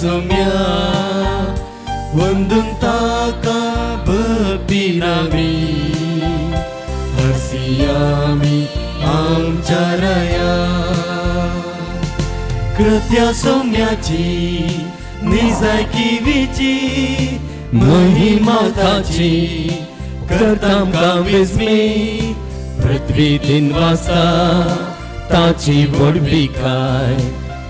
सोम्या वंदून ताका भक्ती नावी हसियामी आमच्या राया कृत्या सोम्याची निजाय किवीची महिमा ताची करताम कामेजमी पृथ्वी दिन वाजता ताची वडवी काय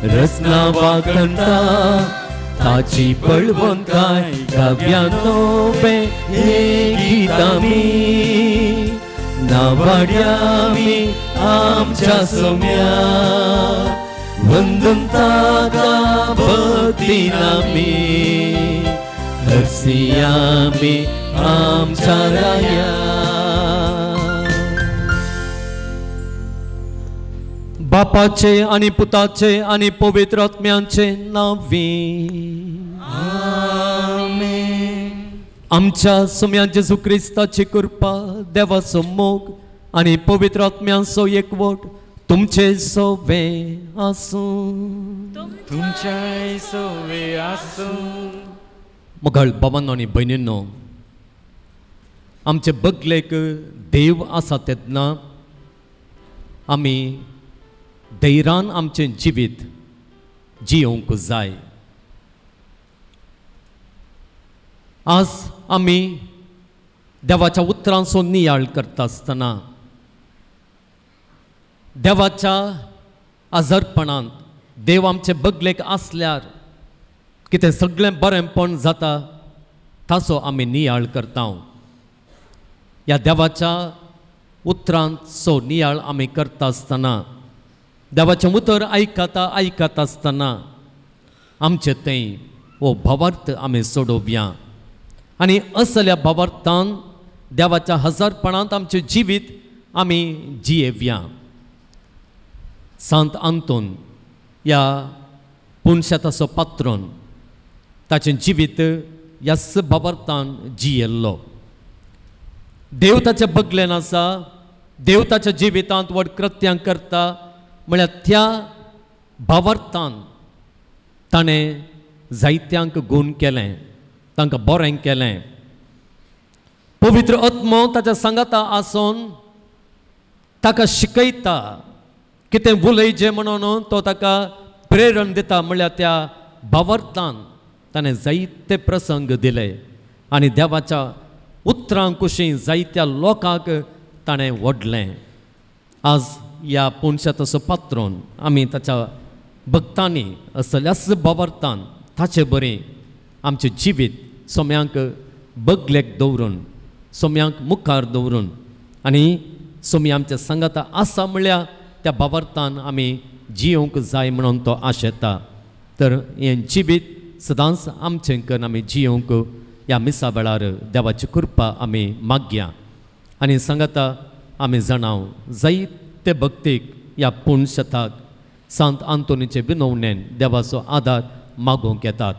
रचना वागणता ताची पळवण काय? काव्यानो बे हे गीतामी नावाड्यामी आमच्या सोम्या. वंदन ताका भक्ती नामी हरसियामी आमच्या राया बापाचे आणि पुताचे आणि पवित्र आत्म्यांचे नावी आमच्या सुम्या जेजू क्रिस्ताची कृपा देवाचो मोग आणि पवित्र आत्म्यांचो एकवट तुमचे सोबे आसूं तुमच्या सोवे आसूं मुघल बाबांनो आणि भयणींनो आमचे बगलेक देव आसा तेन्ना आमी धैर्यान आमचें जिवीत जियोंक जाय आज आमी देवाच्या उतरांचो नियाळ करता आसतना देवाच्या आजारपणांत देव आमचे बगलेक आसल्यार कितें सगळें बरेंपण जाता ताचो आमी नियाळ करता ह्या देवाच्या उतरांचो नियाळ आमी करता आसतना देवाचें उतर आयकता आयकता आसतना आमचें तें हो भावार्थ आमी सोडोवया. आनी असल्या भावार्थान देवाच्या हजारपणांत आमचें जिवीत आमी जियेवया सांत आंतोन ह्या पुणशेताचो पात्रोन ताचें जिवीत ह्याच भावार्थान जियेल्लो देव ताच्या बगलेन आसा देव ताच्या जिवितांत व्हड कृत्यांक करता म्हळ्यार त्या भावार्थान ताणें जायत्यांक गूण केलें तांकां बरें केलें पवित्र आत्मो ताच्या सांगाता आसून ताका शिकयता कितें उलयचें म्हणून तो ताका प्रेरण दिता म्हळ्यार त्या भावार्थान ताणें जायते प्रसंग दिले आनी देवाच्या उतरां कुशीं जायत्या लोकांक ताणें ओडलें आज ह्या पुणशाताचो पात्रोन आमी ताच्या भक्तांनी असल्यास भावार्थान ताचे बरें आमचें जिवीत सोम्यांक बगलेक दवरून सोम्यांक मुखार दवरून आनी सोमी आमच्या संगात आसा म्हळ्यार त्या भावार्थान आमी जियोंक जाय म्हणून तो आशेता तर हें जिवीत सदांच आमचें करून आमी जियोंक ह्या मिसा वेळार देवाची कृपा आमी मागया. आनी सांगाता आमी जाणाव जायत ते भक्तीक ह्या पुणशताक सांत आंतोनीचे विनवणेन देवाचो आदार मागोवंक येतात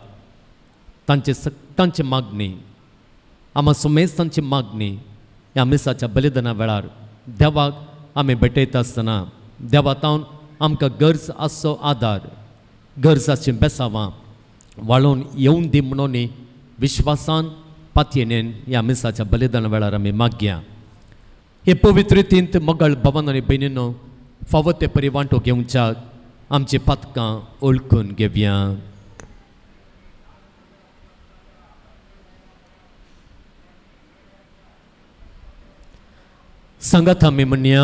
तांचे स तांची मागणी. आमा सुमेज तांची मागणी. ह्या मिसाच्या बलिदाना वेळार देवाक आमी भेटयता आसतना देवा तावन आमकां गरज आसचो आदार. गरजाचीं बेसावां. वाळून येवन दी म्हणून विश्वासान पातयेनेन ह्या मिसाच्या बलिदाना वेळार आमी मागया. हे पवित्र तींत मगळ भवन आनी भयणीनो फावो ते परी वांटो घेवच्याक आमची पथकां ओळखून घेवया सांगात आमी म्हणया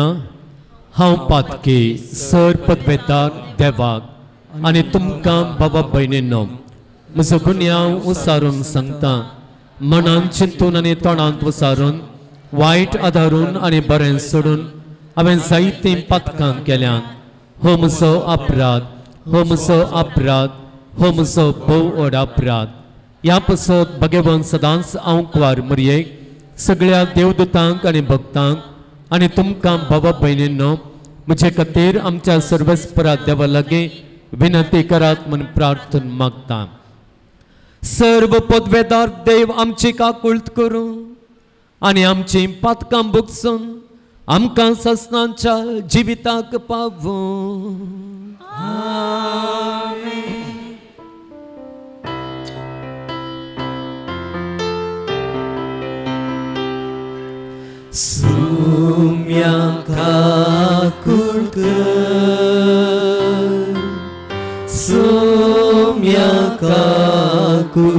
हांव पातकी सर पदवेतार देवाक आनी तुमकां बाबा भयणीनो म्हजो गुन्यांव उसारून सांगता मनान चिंतून आनी तोंडांत उसारून वायट आदारून आनी बरें सोडून हांवें जायतीं पथकां केल्यान हो म्हजो अपराध हो म्हजो अपराध हो म्हजो भोव व्हड अपराध. ह्या पसत भगेवन सदांच हांव कुवार मरयेक सगळ्या देवदूतांक आनी भक्तांक आनी तुमकां बाबा भयणींनो म्हजे खातीर आमच्या सर्वस्परा देवा लागीं विनंती करात म्हूण प्रार्थना मागता. सर्व पदवेदार देव आमची काकुळत करूं. आनी आमची पातकां भोगसून आमकां सस्नांच्या जिविताक पावूं Sum yang kakulkan Sum yang kakulkan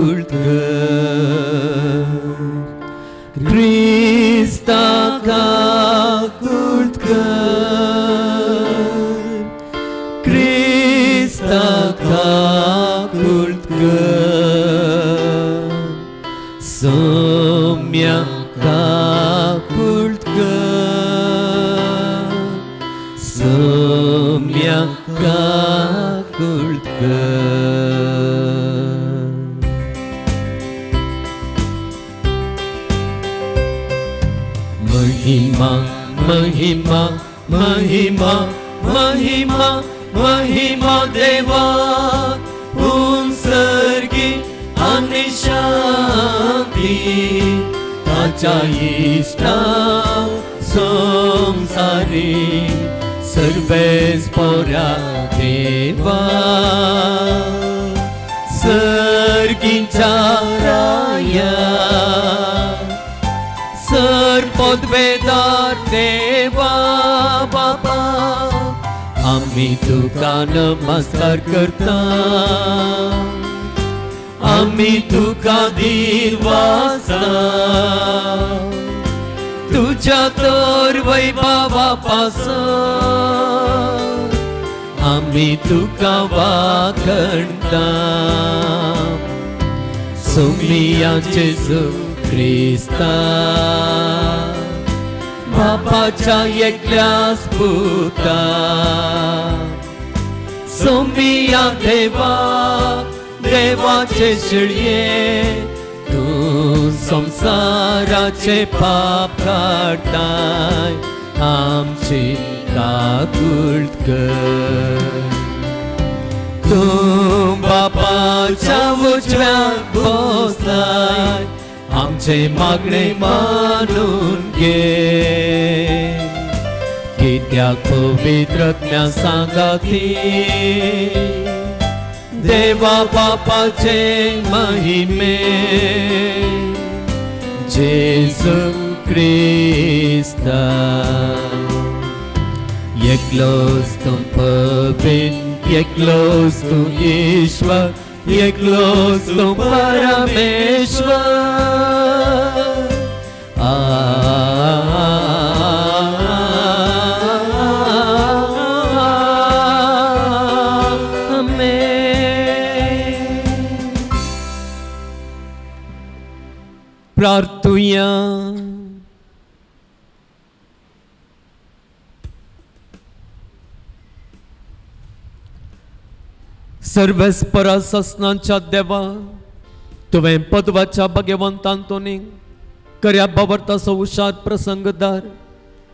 महिमा महिमा महिमा महिमा देवा। उंसर्गी आणि शांती ताच्या इष्टा संसारी सर्वेस पोऱ्या देवा। सर्गीच्या राया सर पदवेदार देवा आम्ही तुका नमस्कार करता. आम्ही तुका दिवासा. तुझ्या तर पास. आम्ही तुका वाखणता. सु प्रेसता बापाच्या एकल्यास पुता सोमिया देवा देवाचे शिळये तू संसाराचे पाप काढताय आमची काकुळत कर. तू बापाच्या उजव्या बसलाय आमचे मागणे मानून घे. कित्याक पवित्रज्ञा सांगा ती देवा बापाचे महिमे. जेसू क्रिस्ता एकलोस तू पवित्र एकलोस तू ईश्वर एकलोस तू परमेश्वर. प्रार्थुया. सर्वेस्परा ससनांच्या देवा तुवें पदवाच्या भगवंतांतोनी कर्या बाबरताचो हुशार प्रसंगदार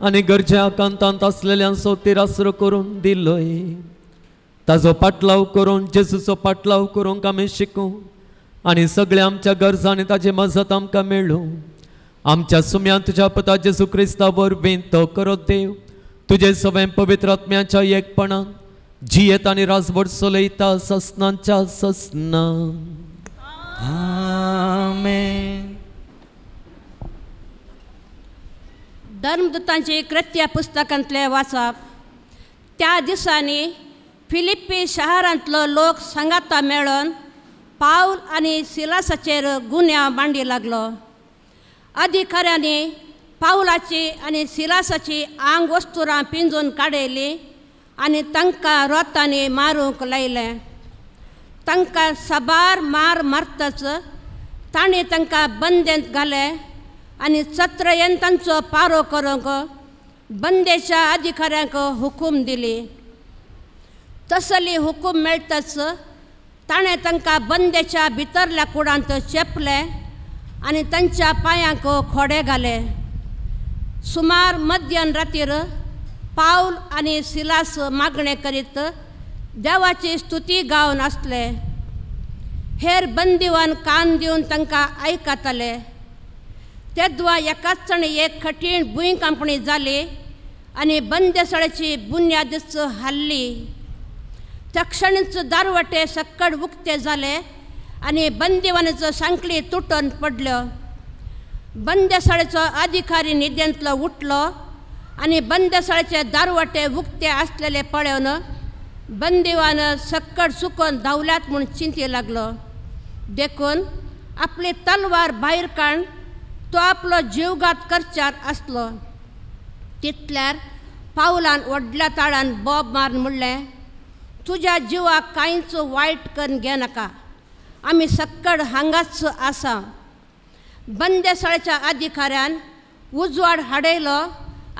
आनी गरजे आकांतांत असलेल्यांचो तिरासर करून दिलोय. ताजो पाटलाव करून जेजूचो पाटलाव करूंक आमी शिकूं? आनी सगळ्या आमच्या गरजांनी ताजी मजत आमकां मेळूं. आमच्या सुम्यान तुज्या पता जेजू क्रिस्ता वरवीं तो करत देव. तुजे सगळें पवित्र आत्म्याच्या एकपणान जियेत आनी राजवट चलयता ससनांच्या ससना. आमेन. धर्मदूतांची कृत्या पुस्तकांतले वाचप त्या दिसांनी फिलिप्पी शारांतलो लोक संगाता मेळोन पावल आनी सिलासाचेर गुन्यांव मांडी लागलो. अधिकाऱ्यांनी पावलाची आनी सिलासाची आंग वस्तुरां पिंजून काडयली आनी तांकां रोतांनी मारूंक लायलें तांकां सबार मार मारतच तांणी तांकां बंदेंत घाले आनी सत्र तांचो पारो करूंक बंदेच्या अधिकाऱ्यांक हुकूम दिली तसली हुकूम मेळटच ताणें तांकां बंदेच्या भितरल्या कुडांत चेपले आनी तांच्या पांयांक खोडे घाले सुमार मध्यन रातीर पावल आनी सिलास मागणे करीत देवाची स्तुती गावन आसले हेर बंदिवान कान दिवन तांकां आयकताले तेदवा एकाच एक कठीण भुंयकांपणी जाली आनी बंदेसळेची बुन्यादीच हाल्ली. तक्षणीच दारवटे सक्कड उक्ते झाले आनी बंदिवानाचं सांकली तुटून पडल्यो बंदशाळेचो अधिकारी निद्यांतलो उठलो. आणि बंदसळचे दारवाटे उक्ते असलेले पळवून बंदिवानं सक्कड सुकून धावल्यात म्हूण चिंते लागलो. देखून आपली तलवार भायर काढ तो आपलो जीवघात करचार आसलो तितल्यार पावलान व्हडल्या ताळान बॉब मारून म्हणलें तुज्या जिवाक कांयच वायट करून घेनाका आमी सक्कड हांगाच आसा. बंदेसाळेच्या अधिकाऱ्यान उजवाड हाडयलो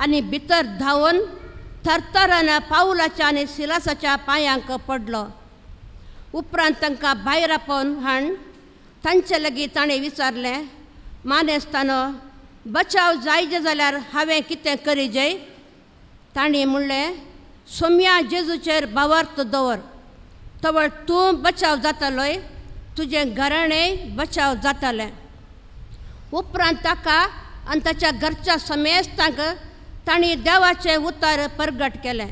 आनी भितर धावून थरथरन पावलाच्या आनी सिलासाच्या पांयांक पडलो. उपरांत तांकां भायर आपोवन हाण तांचे लागीं ताणें विचारलें मानेस्तानो बचाव जायचे जाल्यार हांवें कितें करीजय तांणी म्हणलें सोम्या जेजूचेर बावार्थ दवर. तवळ तूं बचाव जातालोय तुजें घराणें बचाव जातालें. उपरांत ताका आनी ताच्या घरच्या समेस्तांक तांणी देवाचें उतर परगट केलें.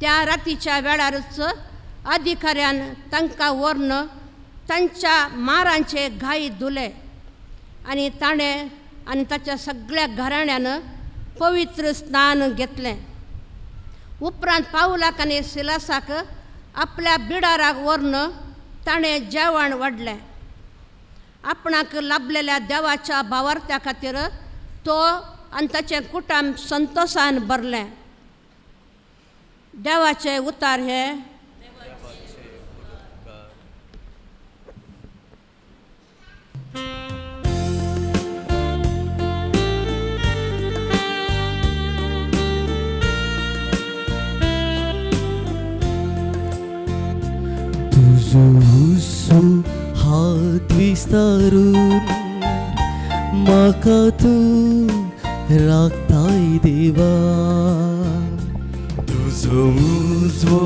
त्या रातीच्या वेळारच अधिकाऱ्यान तांकां व्हरून तांच्या मारांचे घाई धुले आनी ताणें आनी ताच्या सगळ्या घराण्यान पवित्र स्नान घेतलें. उपरांत पावलाक आनी सिलासाक आपल्या बिडाराक व्हरून ताणें जेवण वाडलें आपणाक लाभलेल्या देवाच्या भावार्थ्या खातीर तो आनी ताचें कुटाम संतोषान भरलें. देवाचे उतार हे तुझो हात विस्तारून म्हाका तूं राखताय देवा तुझो उजवो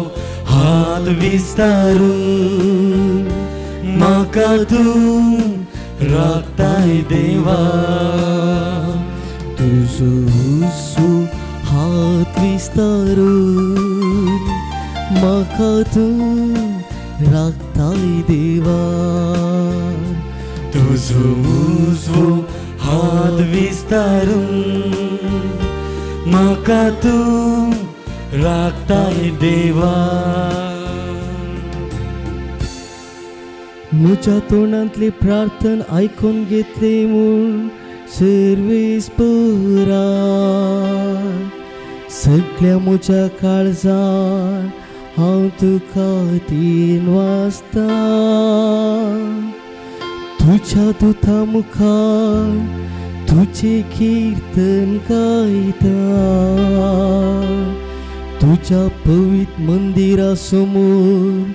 हात विस्तारून म्हाका तूं राखताय देवा तुझो हुस्सो हात विस्तारून म्हाका तूं राखताय देवा तुजो उजवो हात विस्तारून म्हाका तूं राखताय देवा. म्हज्या तोंडांतली प्रार्थन आयकून घेतली म्हूण सर्वीस पुरा. सगळ्या म्हज्या काळजान हांव तुका तीन वाजता दुथा मुखार तुझे कीर्तन गायता। तुझ्या समोर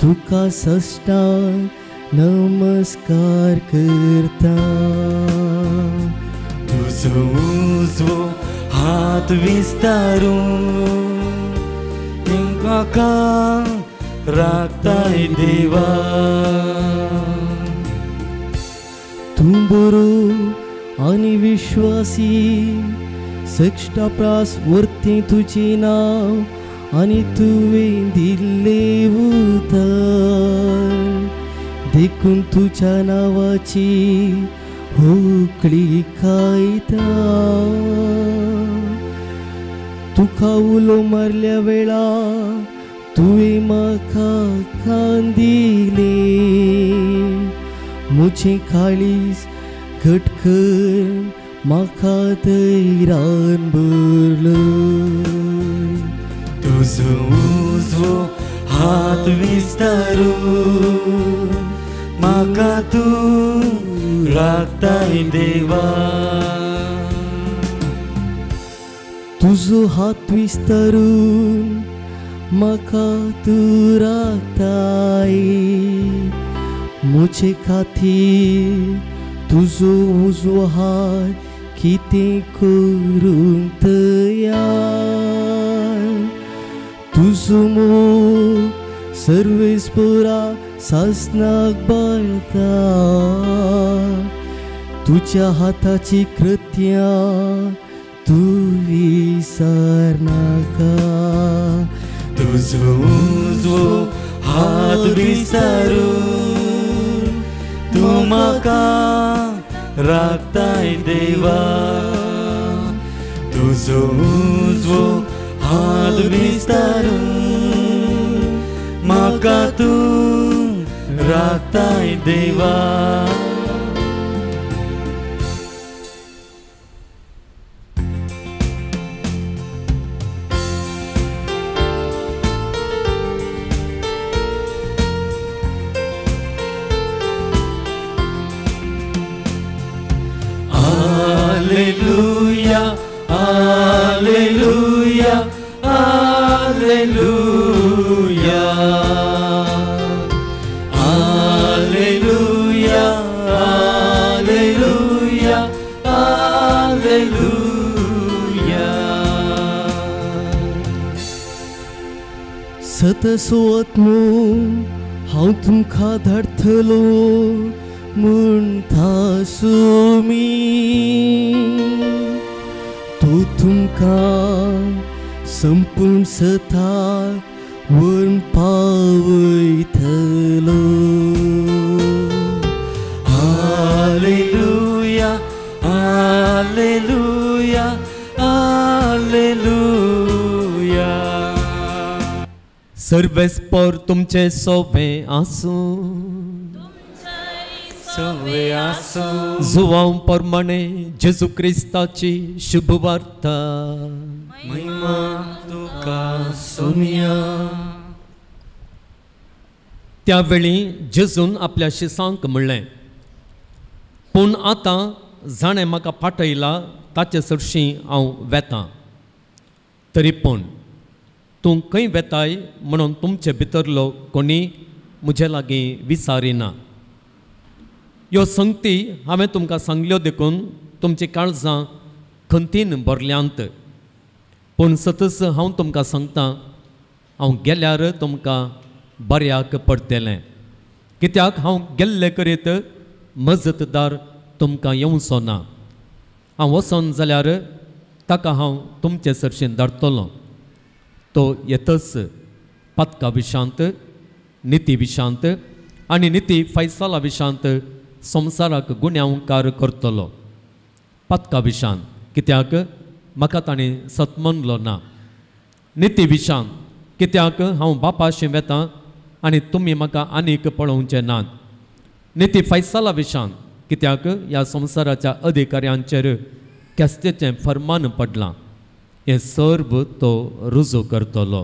तुका सष्टा नमस्कार करता। तुजो उजवो हात विस्तारून म्हाका राखताय देवा तूं बरो आनी विश्वासी सक्षटा प्रास वर्ती तुजें नांव आनी तुवें दिल्ले उतर देखून तुज्या नांवाची होकळी कायता तुका उलो मारल्या वेळा तुवें म्हाका खांदी. म्हजें काळीज घट कर म्हाका धैर्यान भरलो तुजो उजवो हात विस्तारून म्हाका तूं राखताय देवा। तुजो हात विस्तारून म्हाका तूं राखताय म्हजे खातीर तुजो उजो हार कितें करूंक तयार तुजो मोग सर्वेस्परा सासनाक बाळता। तुझ्या हाताची कृत्या तूं विसर नाका तुजो उजो हात विसरून तूं म्हाका राखताय देवा। तुजो उजवो हात विस्तारून म्हाका तूं राखताय देवा सतसोत्मो हांव तुमकां धाडटलो म्हणटा सुमी तो तुमकां संपूर्ण सता वन पावयतलो हाले सर्वेस्पर तुमचे सोबे आसूं. सवे आसूं. जुवांव प्रमाणे जेजू क्रिस्ताची शुभ वार्ता महिमा तुका सोमिया त्यावेळी जेजून आपल्या शिसांक म्हणलें पूण आतां जाणें म्हाका फाटयला ताचे सरशीं हांव वेतां. तरी पूण तूं खंय वेताय म्हणून तुमचे भितरलो कोणी म्हजे लागीं विचारिना ह्यो संगती हांवें तुमकां सांगल्यो देखून, तुमची काळजां खंतीन भरल्यांत पूण सतस हांव तुमकां सांगतां, हांव गेल्यार तुमकां बऱ्याक पडटलें कित्याक हांव गेल्ले करीत मजतदार तुमकां येवचो ना हांव वचोन जाल्यार ताका हांव तुमचे सरशीं धाडटलों तो येतच पातका विशांत निती विशांत आनी निती फैसला विशांत संवसाराक गुन्यांवकार करतलो. पथका विशांत कित्याक म्हाका ताणें सतमनलो ना. निती विशांत कित्याक? हांव बापाशी वेतां आनी तुमी म्हाका आनीक पळोवचे नात निती फैसला विशांत कित्याक? ह्या संवसाराच्या अधिकाऱ्यांचेर केस्तेचें फर्मान पडलां. हें सर्व तो रुजू करतलो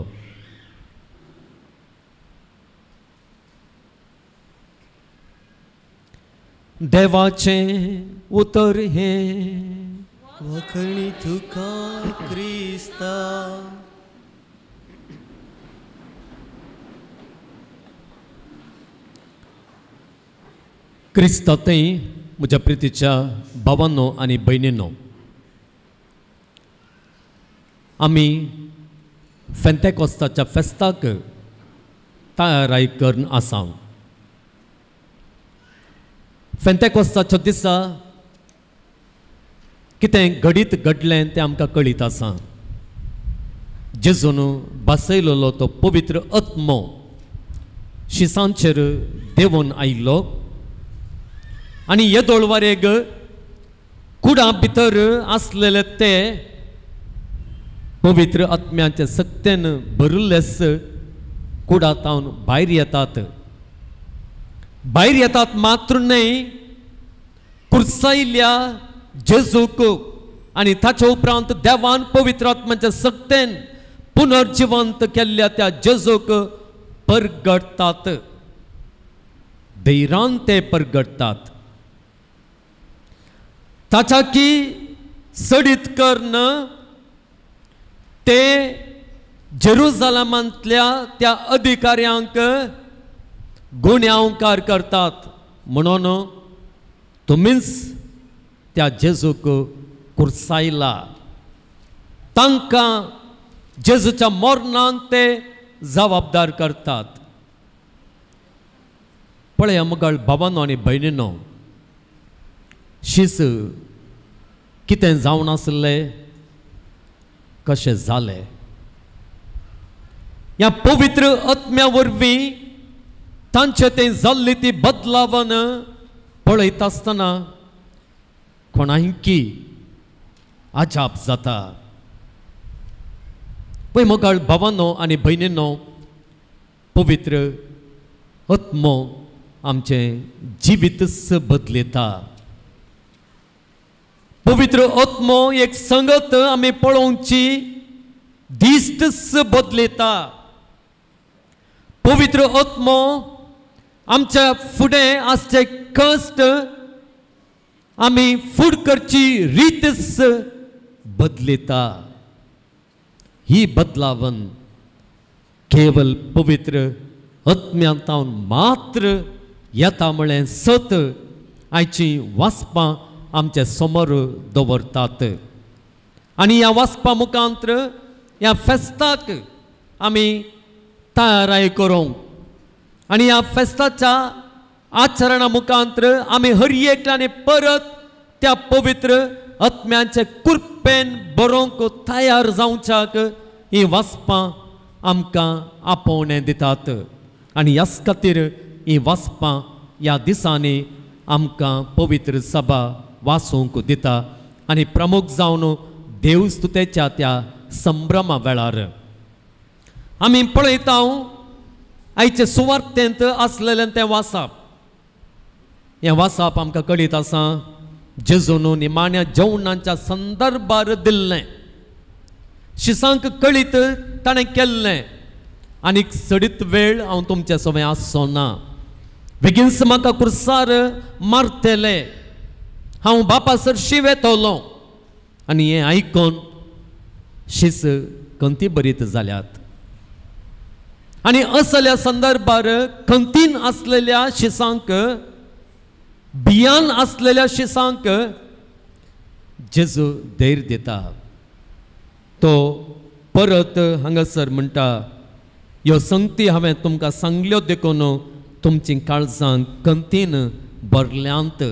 देवाचें उतर हें वखणी तुका क्रिस्ता क्रिस्तातय म्हज्या प्रितीच्या भावांनो आनी भयणींनो आमी फेंतेकोस्ताच्या फेस्ताक तयाराय करून आसा. फेंतेकोस्ताच्या दिसा कितें घडीत घडलें तें आमकां कळीत आसा. जेजून बसयलोलो तो पवित्र आत्मो शिसांचेर देवून आयिल्लो आनी हे दोळवारेक कुडा भितर आसलेले ते पवित्र आत्म्याच्या सक्तेन भरिल्लेस कुडातावन भायर येतात. भायर येतात मात्र न्हय कुर्सायिल्ल्या जेजूक आनी ताच्या उपरांत देवान पवित्र आत्म्याच्या सक्तेन पुनर्जिवंत केल्ल्या त्या जेजूक परगडतात. धैरान ते परगडतात. ताच्या की सडीत कर्ण ते जेरुजालमांतल्या त्या अधिकाऱ्यांक गुन्यांवकार करतात. म्हणून तुमीच त्या जेजूक कुर्सायला तांकां जेजूच्या मरणान ते जबाबदार करतात. पळय मुगाळ भावांनो आनी भयणीनो शिस कितें जावन आसलें? कशें जालें ह्या पवित्र आत्म्या वरवीं तांचे तें जाल्ली ती बदलावन पळयता आसतना कोणायकी आजाप जाता. पळय मोगाळ भावांनो आनी भयणींनो पवित्र आत्मो आमचें जिवितच बदलता. पवित्र आत्मो एक संगत आमी पळोवची दिश्टच बदलयता पवित्र आत्मो आमच्या फुडें आसचे कश्ट आमी फूड करची रीतच बदलता. ही बदलावन केवल पवित्र आत्म्यांतावन मात्र येता म्हळें सत आयची वाचपां आमच्यासमोर दवरतात. आनी ह्या वाचपा मुखांत्र ह्या फेस्ताक आमी तयाराय करूंक आनी ह्या फेस्ताच्या आचरणा मुखांत्र आमी हर एकल्याने परत त्या पवित्र आत्म्यांचे कुरपेन बरोवंक तयार जावच्याक ही वाचपां आमकां आपोवणें दितात. आनी ह्याच खातीर ही वाचपां ह्या दिसांनी आमकां पवित्र सभा वाचूंक दिता आनी प्रमुख जावन देवस्तुतेच्या त्या संभ्रमा वेळार आमी पळयता आयचे सुवार्थेंत आसलेलें तें वासाप हें वासाप आमकां कळीत आसा जेजून निमाण्या जेवणाच्या संदर्भार दिल्लें शिसांक कळीत ताणें केल्लें आनीक सडीत वेळ हांव तुमचे सवय आसचो ना बेगीनच म्हाका कुर्सार मारतेले हांव बापा सर शिव येतलो आनी हें आयकून शीस कंती बरीत जाल्यात आनी असल्या संदर्भार खंतीन आसलेल्या शिसांक बियान आसलेल्या शिसांक जेजू धैर्य दिता. तो परत हांगासर म्हणटा ह्यो संगती हांवें तुमकां सांगल्यो देखून तुमची काळजांत कंतीन भरल्यांत.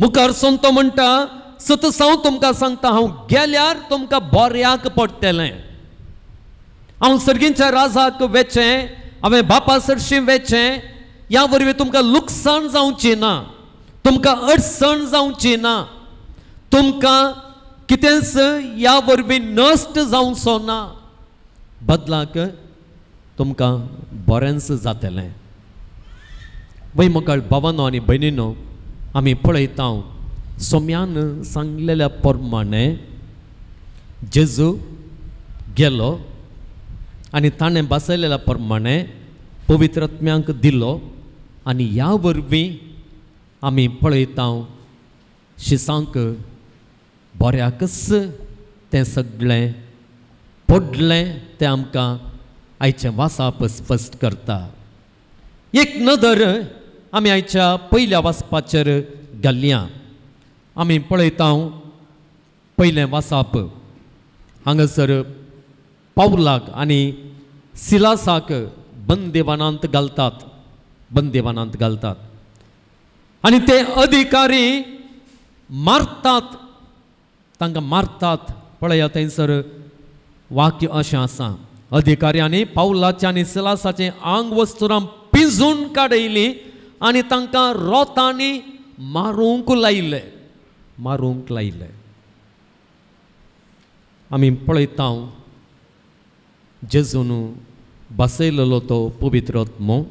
मुखार सोन तो म्हणटा सतसांव तुमकां सांगता हांव गेल्यार तुमकां बोऱ्याक पडटलें. हांव सर्गींच्या राजाक वेचें हांवें बापा सरशीं वेचें ह्या वरवीं तुमकां लुकसाण जावची ना तुमकां अडचण जावची ना तुमकां कितेंच ह्या वरवीं नश्ट जावचो ना. बदलाक तुमकां बरेंच जातलें. वय मुखार भावानो आनी भयणीनो आमी पळयता सोम्यान सांगलेल्या प्रमाणे जेजू गेलो आनी ताणें बसयलेल्या प्रमाणे पवित्रत्म्यांक दिलो आनी ह्या वरवीं आमी पळयता शिसांक बऱ्याकच तें सगळें पडलें तें आमकां आयचें वासाप स्पश्ट करता. एक नदर आमी आयच्या पयल्या वाचपाचेर घालया आमी पळयता पयलें वाचप हांगासर पावलाक आनी सिलासाक बंदेवानांत घालतात बंदेवानांत घालतात. आनी ते अधिकारी मारतात तांकां मारतात. पळया थंयसर वाक्य अशें आसा. अधिकाऱ्यांनी पावलाचें आनी सिलासाचें आंग वस्तुरां पिंजून काडयलीं आनी तांकां रोतांनी मारूंक लायिल्ले. मारूंक लायिल्ले. आमी पळयता जेजून बसयलेलो तो पवित्र आत्मो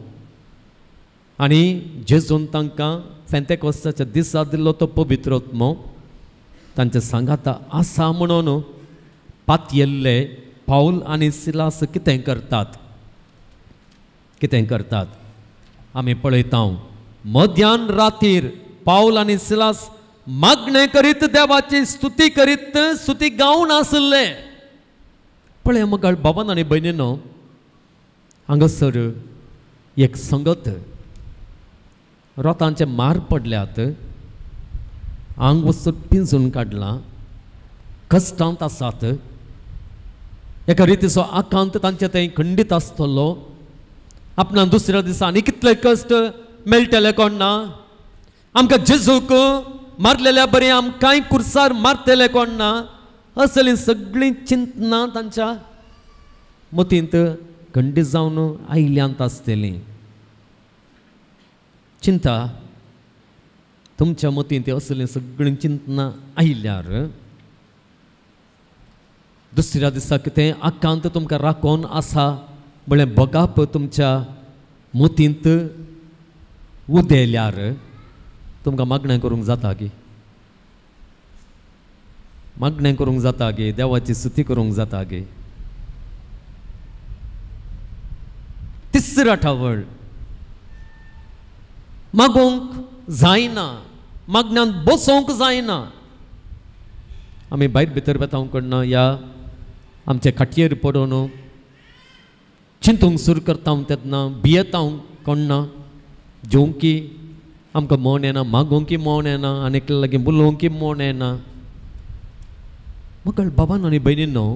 आनी जेजून तांकां फेंतेकोस्ताच्या दिसा दिल्लो तो पवित्र आत्मो तांच्या सांगाता आसा म्हणून पातयेल्ले पाऊल आनी सिलास कितें करतात? कितें करतात? आमी पळयतांव मध्यान रातीर पावल आनी सिलास मागणें करीत देवाची स्तुती करीत स्तुती गावन आसले पळय मग बाबान आनी भयणीन हांगासर एक संगत रोतांचे मार पडल्यात आंग वस्तू पिंजून काडलां कश्टांत आसात एका रितीचो आकांत तांचे थंय खंडीत आसतलो आपणा दुसऱ्या दिसा आनी कितले कश्ट मेळटले कोण ना आमकां जेजूक मारलेल्या बरें आमकांय कुर्सार मारतले कोण ना असली सगळीं चिंतना तांच्या मतींत खंडीत जावन आयिल्ल्यांत आसतलीं चिंता तुमच्या मतीन ते असलें सगळीं चिंतना आयिल्ल्यार दुसऱ्या दिसा कितें आकांत तुमकां राखोन आसा। म्हळ्यार बगाप तुमच्या मतींत उदेल्यार तुमकां मागणें करूंक जाता गे मागणें करूंक जाता गे देवाची स्तुती करूंक जाता गे तिसरा ठावळ मागोंक जायना मागण्यान बसोंक जायना आमी भायर भितर बेतांव कडना या आमचे खाटयेर पडून चिंतूंक सुरू करता तेन्ना भियेतांव कोणना जेवंकी आमकां मोन येना मागोंकी मोन येना आनी एकल्या लागीं उलोवंकी मोन येना। मकळ बाबान आनी भयणीनो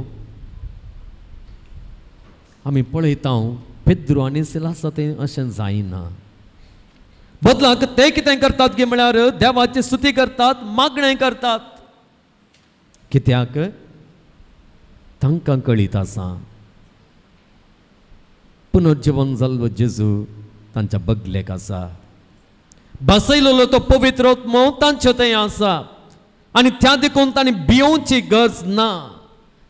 आमी पळयता पेद्रू आनी सिलासा तें अशें जायना। बदलाक ते कितें करतात की म्हळ्यार देवाची स्तुती करतात मागणें करतात। कित्याक? तांकां कळीत आसा। पुनर्जीवन जाल्लो जेजू तांच्या बगलेक आसा बसयलेलो तो पवित्र आत्मो तांचे थंय आसा। आनी त्या देखून तांणी भियोवची गरज ना।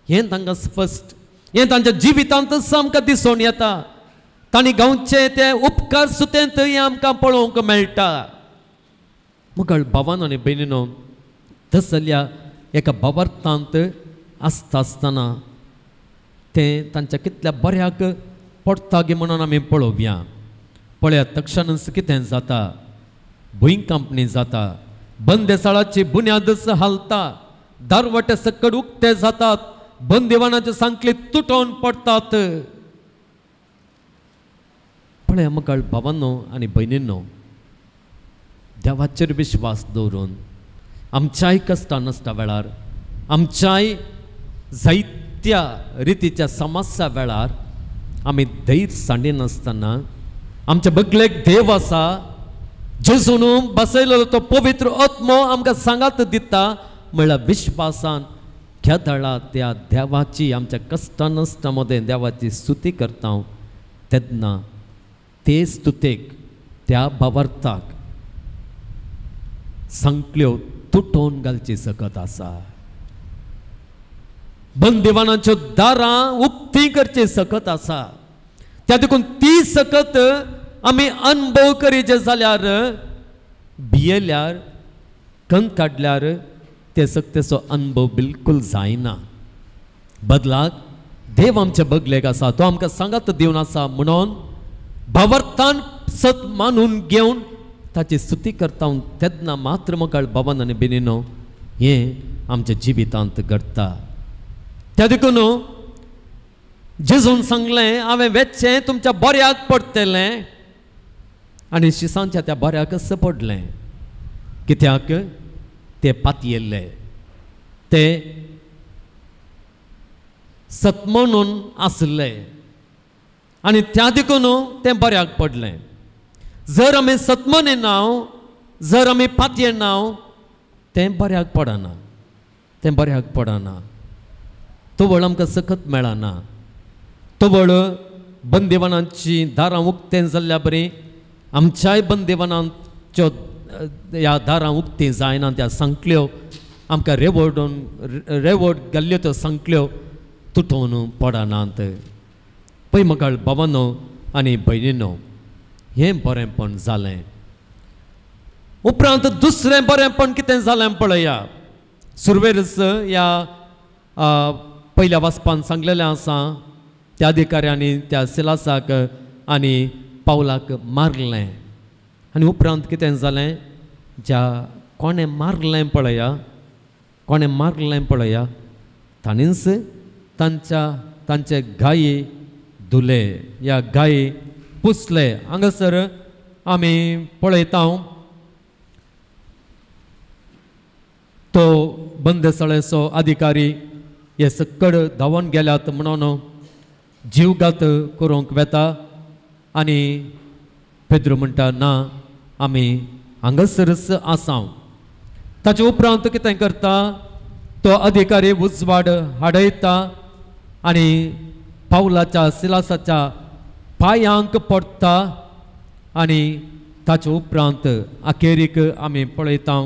हें तांकां स्पश्ट हें तांच्या जिवितांत सामकें दिसून येता। तांणी गांवचे ते उपकार सुतें थंय आमकां पळोवंक मेळटा। मुखार भावान आनी भयणीनो तसल्या एका बाबार्थांत आसता आसतना तें तांच्या कितल्या बऱ्याक पडटा गे म्हणून आमी पळोवया पळयात तक्षणच कितें जाता भुंयकांपणी जाता बंदेसाळाची बुन्यादच हालता दारवटे सकड उक्ते जातात बंदिवानाचे सांकले तुटोवन पडतात पळय मुखार भावांनो आनी भयणींनो देवाचेर विश्वास दवरून आमच्याय कश्टां नसता वेळार आमच्याय जायत्या रितीच्या समस्या वेळार आमी धैर्य सांडिनासतना आमच्या बगलेक देव आसा जेजून बसयलेलो तो पवित्र आत्मो आमकां सांगात दिता म्हळ्यार विश्वासान खेदळा त्या देवाची आमच्या कश्टानश्टा नसता मदें देवाची स्तुती करता तेन्ना ते स्तुतेक त्या भावार्थाक संकल्यो तुटोवन घालची सकत आसा. बंदिवानाच्यो दारां उक्ती करची सकत आसा. त्या देखून ती सकत आमी अनुभव करीचे जाल्यार भियेल्यार कंत काडल्यार ते सक्तेचो अनुभव बिलकुल जायना. बदलाक देव आमचे बगलेक आसा तो आमकां सांगात दिवन आसा म्हणून भावार्थान सत मानून घेवन ताची स्तुती करता तेन्ना मात्र मुखार बाबान आनी बेनिनो हें आमच्या जिवितांत घडटा त्या देखून जेजून सांगलें हांवें वेच्चें तुमच्या बऱ्याक पडटलें आनी शिसांच्या त्या बऱ्याक सपडलें कित्याक ते पातयेल्ले ते सतमणून आसले आनी त्या देखून तें बऱ्याक पडलें जर आमी सतमने नांव जर आमी पातये नांव तें बऱ्याक पडना तें बऱ्याक पडना तो बळ आमकां सखत मेळना. तो बळ बंदिवानांची दारां उक्तें जाल्ल्या बरी आमच्याय बंदिवानांच्यो ह्या दारां उक्तीं जायना त्या संकल्यो आमकां रेवडून रेवड गेल्ल्यो त्यो संकल्यो तुटोवन पडनात पळय म्हाका बाबानो आनी भयणीनो हें बरेंपण जालें. उपरांत दुसरें बरेंपण कितें जालें पळया. सुरवेरस ह्या पयल्या वाचपान सांगलेलें आसा त्या अधिकाऱ्यांनी त्या सिलासाक आनी पावलाक मारलें. आनी उपरांत कितें जालें? ज्या कोणें मारलें पळया कोणें मारलें पळया तांणीच तांच्या तांचे गायी धुले. ह्या गायी पुसले. हांगासर आमी पळयता तो बंदसळेचो अधिकारी हे सकड धांवोन गेल्यात म्हणून जीवघात करूंक वेता। आनी पेद्रू म्हणटा ना आमी हांगासरच आसांव। ताचे उपरांत कितें करता तो अधिकारी उजवाड हाडयता आनी पावलाच्या सिलासाच्या पांयांक पडटा आनी ताचे उपरांत अखेरीक आमी पळयता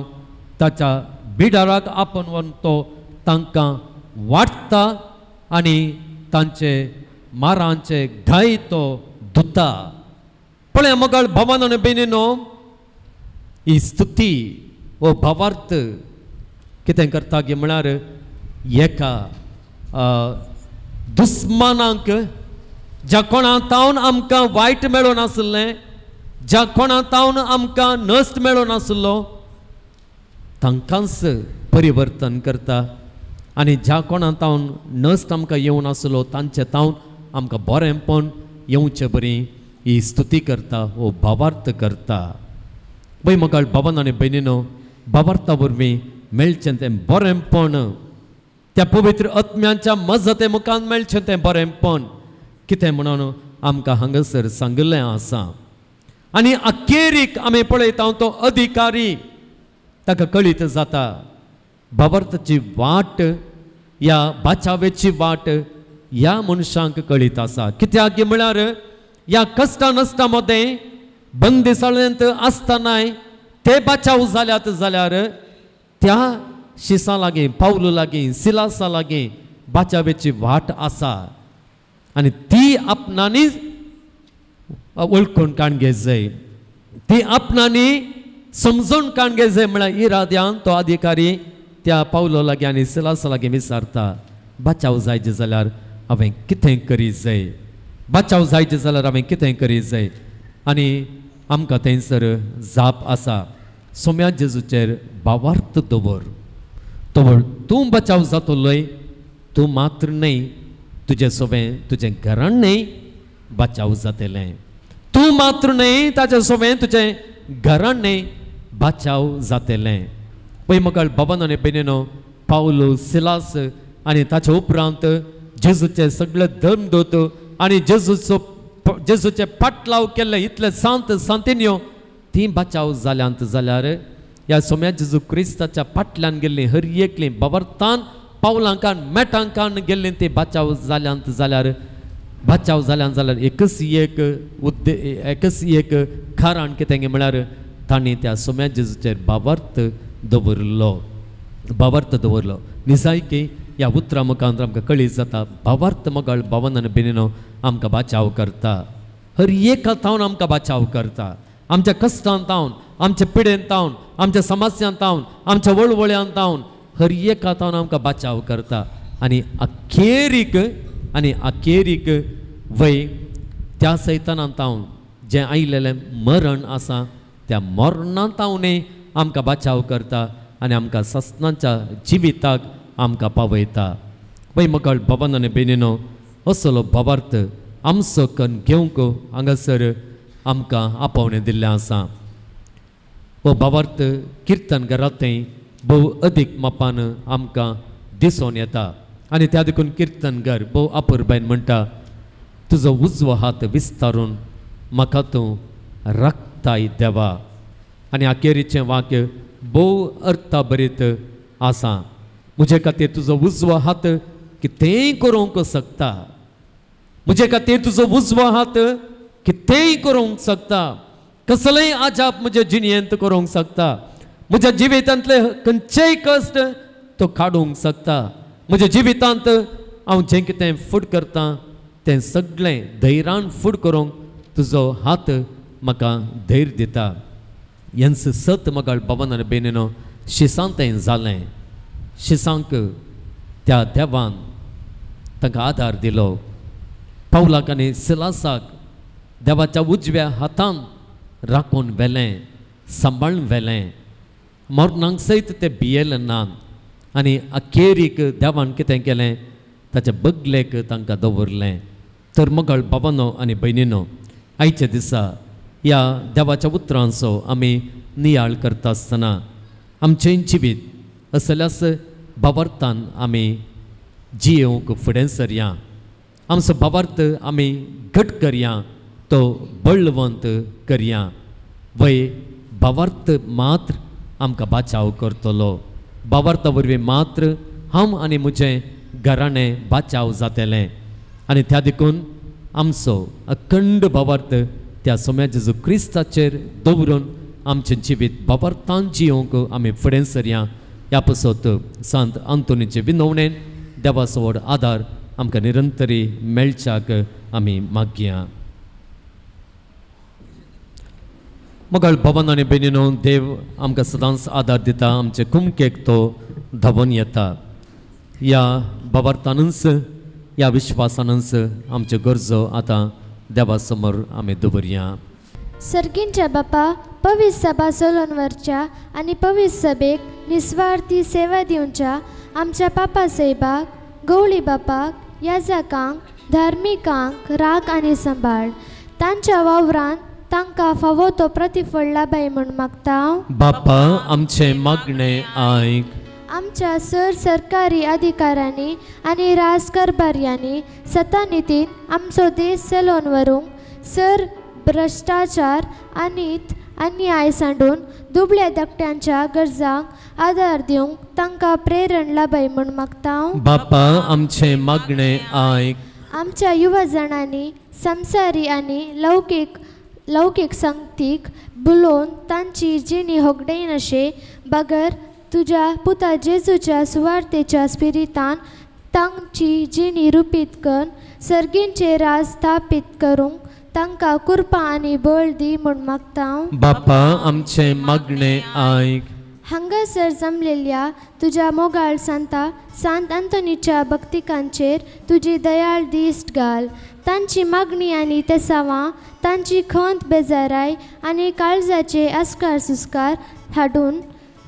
ताच्या बिडाराक आपण तो तांकां वाटता आनी तांचे मारांचे घाई तो धुता. पण मगळ भवन बेनिनो ही स्तुती वो भावार्थ. कितें करता गे म्हळ्यार एका दुस्मानांक ज्या कोणा तावन आमकां वायट मेळून आसलें ज्या कोणा तावन आमकां नस्ट मेळून आसलो तांकांच परिवर्तन करता. आनी ज्या कोणा तावन नश्ट आमकां येवन आसलो तांचे तावन आमकां बरेंपण येवचें बरी ही स्तुती करता वो भावार्थ करता. पळय म्हाका बाबान आनी भयणीनो भावार्था वरवीं मेळचें तें बरेंपण त्या पवित्र आत्म्याच्या मजते मुखान मेळचें तें बरेंपण कितें म्हणून आमकां हांगासर सांगिल्लें आसा. आनी अखेरीक आमी पळयता तो अधिकारी ताका कळीत जाता. भावार्थाची वाट ह्या बाचावेची वाट ह्या मनशांक कळीत आसा कित्याक म्हळ्यार ह्या कष्टा नश्टा मदें बंदिसाळेंत आसतनाय ते बचाव जाल्यात जाल्यार त्या शिसा लागीं पावलू लागीं सिलासा लागीं बाचावेची वाट आसा आनी ती आपणांनी वळखून काणगे जाय ती आपणांनी समजून काणगे जाय म्हळ्यार इराद्यान तो अधिकारी त्या पावलो लागीं आनी सिलासा लागीं विचारता बचाव जायचे जाल्यार हांवें कितें करी जाय? बचाव जायचे जाल्यार हांवें कितें करी जाय? आनी आमकां थंयसर जाप आसा. सोम्या जेजूचेर भावार्थ दवर दवर तूं बचाव जातलोय? तूं मात्र न्हय. तुजें सोबें तुजें घरान न्हय. बचाव जातलें. तूं मात्र न्हय ताचे सोबें तुजें घरान न्हय. बचाव जातलें. पैमकाळ बाबान आनी बेनिनो पावलो सिलास आनी ताचे उपरांत जेजूचे सगळे धर्मदूत आनी जेजूचो जेजूचे पाटलाव केल्ले इतले सांत सांतिन्यो ती बचाव जाल्यांत जाल्यार ह्या सोम्या जेजू क्रिस्ताच्या फाटल्यान गेल्लीं हर एकलीं बाबरतान पावलांकान मेटांकान गेल्लीं ती बचाव जाल्यांत जाल्यार बचाव जाल्यान जाल्यार एकच एक उद्दे एकच एक कारण कितें म्हळ्यार तांणी त्या सोम्या जेजूचेर बाबर्थ दवरलो बाबर्थ दवरलो निजायकी ह्या उतरा मुखांत आमकां कळीत जाता भावार्थ मगळ आनी बिनिनो आमकां बचाव करता हर एका थावन आमकां बचाव करता आमच्या कश्टांत तावन आमच्या पिडेंत तावन आमच्या समस्यांत तावन आमच्या वळवळ्यांत तावन हर एका तावन आमकां बचाव करता आनी अखेरीक आनी अखेरीक वय त्या सैतानांत तावन जें आयिल्लें मरण आसा त्या मरणांत तावनय आमकां बचाव करता आनी आमकां सस्नांच्या जिविताक आमकां पावयता. पळय मकळ बाबान आनी बेनिनो असलो भावार्थ आमचो कन घेवंक हांगासर आमकां आपोवणें दिल्लें आसा. हो भावार्थ किर्तन घरांतय भोव अदीक मापान आमकां दिसून येता. आनी त्या देखून किर्तनगर भोव आपुरबायन म्हणटा तुजो उजवो हात विस्तारून म्हाका तूं राखताय देवा. आनी आखेरीचें वाक्य भोव अर्था बरीत आसा. म्हजे खातीर तुजो उजवो हात कितेंय करूंक शकता म्हजे खातीर तुजो उजवो हात कितेंय करूंक शकता कसलेय आजाप म्हज्या जिणेंत करूंक शकता म्हज्या जिवितांतले खंयचेय कश्ट तो काडूंक शकता म्हज्या जिवितांत हांव जें कितें फूट करतां? तें सगळें धैर्यान फूट करूंक तुजो हात म्हाका धैर्य दिता. हेंच सत म्हाका बाबान आनी बेनिनो शिसांतें जालें। शिसांक त्या देवान तांकां आदार दिलो। पावलाक आनी सिलासाक देवाच्या उजव्या हातान राखून व्हेलें सांबाळून व्हेलें मरणांक सयत ते भियेलें नात आनी अखेरीक देवान कितें केलें? ताच्या बगलेक तांकां दवरलें। तर मगळ बाबानो आनी भयणीनो आयच्या दिसा ह्या देवाच्या उतरांचो आमी नियाळ करता आसतना आमचें जिबीत असल्यास बाबार्थान आमी जियेवंक फुडें सरया. आमचो बाबार्थ आमी घट करया तो बळवंत करया. वय बाबार्थ मात्र आमकां बाचाव करतलो. बाबार्था वरवीं मात्र हांव आनी म्हजें घराणें बाचाव जातलें. आनी त्या देखून आमचो अखंड बाबार्थ त्या सोम्या जेजू क्रिस्ताचेर दवरून आमचें जिवीत बाबरतान जियोंक आमी फुडें सरया. ह्या पसत सांत आंतोनीचे विनवणेन देवा सवड आदार आमकां निरंतरी मेळच्याक आमी मागया. मोगाळ भवन आनी बेनिनो देव आमकां सदांच आदार दिता आमचे कुमकेक तो धांवन येता. या बाबार्थानच या विश्वासानच आमच्यो गरजो आतां देवा समोर आमी दवरया सर्गींच्या बापा पवित्र सभा सोलनवरच्या आणि पवित्र सभेक निस्वार्थी सेवा दिवच्या आमच्या पापा सैबाक गवळी बापाक याजकांक धार्मिकांक राग आनी सांबाळ तांच्या वावरांत तांकां फावो तो प्रतिफळ लाभाय म्हूण मागता. बापा आमचे मागणे आयक आमच्या सर सरकारी अधिकाऱ्यांनी आणि राजकारभार्यांनी सतानितीन आमचो देश चलोवन व्हरूंक सर भ्रश्टाचार आनी अन्याय सांडून दुबळ्या धाकट्यांच्या गरजांक आदार दिवंक तांकां प्रेरण लाभय म्हूण मागता हांव. बापा आमचे मागणे आयक आमच्या युवा जाणांनी संसारी आनी लौकीक लौकीक संगतीक बुलोवन तांची जिणी होगडेन अशे बगर तुज्या पुता जेजूच्या सुवार्थेच्या स्पिरितान तांची जिणी रुपीत करून सर्गींचे राज स्थापीत करूंक तांकां कुर्पा आनी बळ दी म्हूण मागता हांव. बापा आमचे मागणे आयक हांगासर जमलेल्या तुज्या मोगाळ सांता सांत अंतोनीच्या भक्तिकांचेर तुजी दयाळ दिश्ट घाल तांची मागणी आनी तेसावां तांची खंत बेजाराय आनी काळजाचे आस्कार सुस्कार हाडून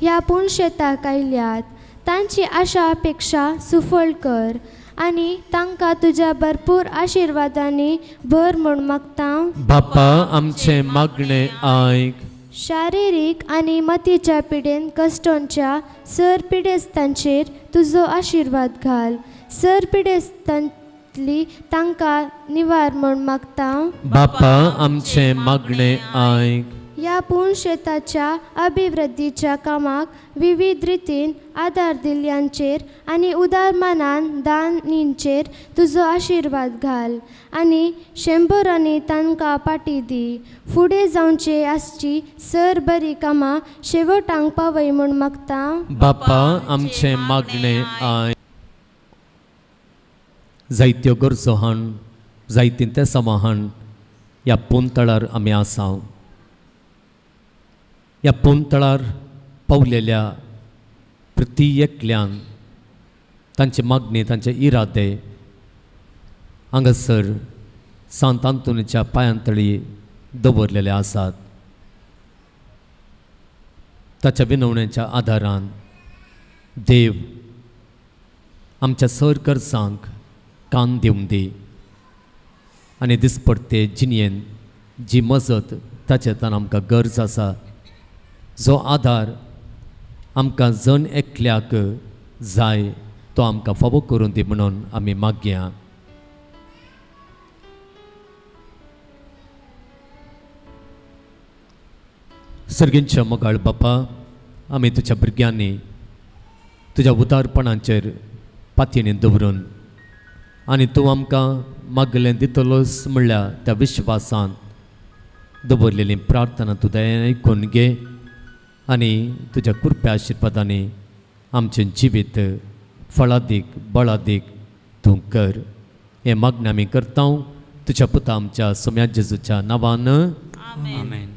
ह्या पुणशेताक आयल्यात तांची आशा अपेक्षा सुफळ कर आनी तांकां तुज्या भरपूर आशिर्वादांनी भर म्हूण मागता. बापा आमचे मागणे आयक शारिरीक आनी मतीच्या पिडेन कश्टोंच्या सर पिडेस्तांचेर तुजो आशिर्वाद घाल सर पिडेस्तांतली तांकां निवार म्हूण मागता. बापा आमचे मागणे आयक ह्या पूर्ण शेताच्या अभिवृद्धीच्या कामाक विविध रितीन आदार दिल्ल्यांचेर आनी उदारमानान दानींचेर तुजो आशिर्वाद घाल. आनी शंबरांनी तांकां पाटी दी. फुडें जावचे आसची सर बरी कामां शेवटांक पावय म्हूण मागता. बापा आमचे मागणे आय. जायत्यो गरजो हाण जायतीं ते समाहाण ह्या पोंतळार आमी आसाव. ह्या पोंतळार पावलेल्या प्रती एकल्यान तांचे मागणी तांचे इरादे हांगासर सांत आंतोनीच्या पांयांतळी दवरलेले आसात. ताच्या विनवण्याच्या आदारान देव आमच्या सर कान दिवंक दी. आनी दिसपट्टे जिनयेन जी मजत ताचे तान आमकां गरज आसा. जो आदार आमकां जण एकल्याक जाय तो आमकां फावो करून दी म्हणून आमी मागया. सर्गींच्या मोगाळ बापा आमी तुज्या भुरग्यांनी तुज्या उदारपणाचेर पातयेनी दवरून आनी तूं आमकां मागलें दितलोस म्हणल्यार त्या विश्वासान दवरलेली प्रार्थना तूं आयकून घे. आनी तुज्या कृप्या आशिर्वादांनी आमचें जिवीत फळादीक बळादीक तूं कर. हें मागणें आमी करता तुज्या पुता आमच्या सोम्या जेजूच्या नांवान. आमेन.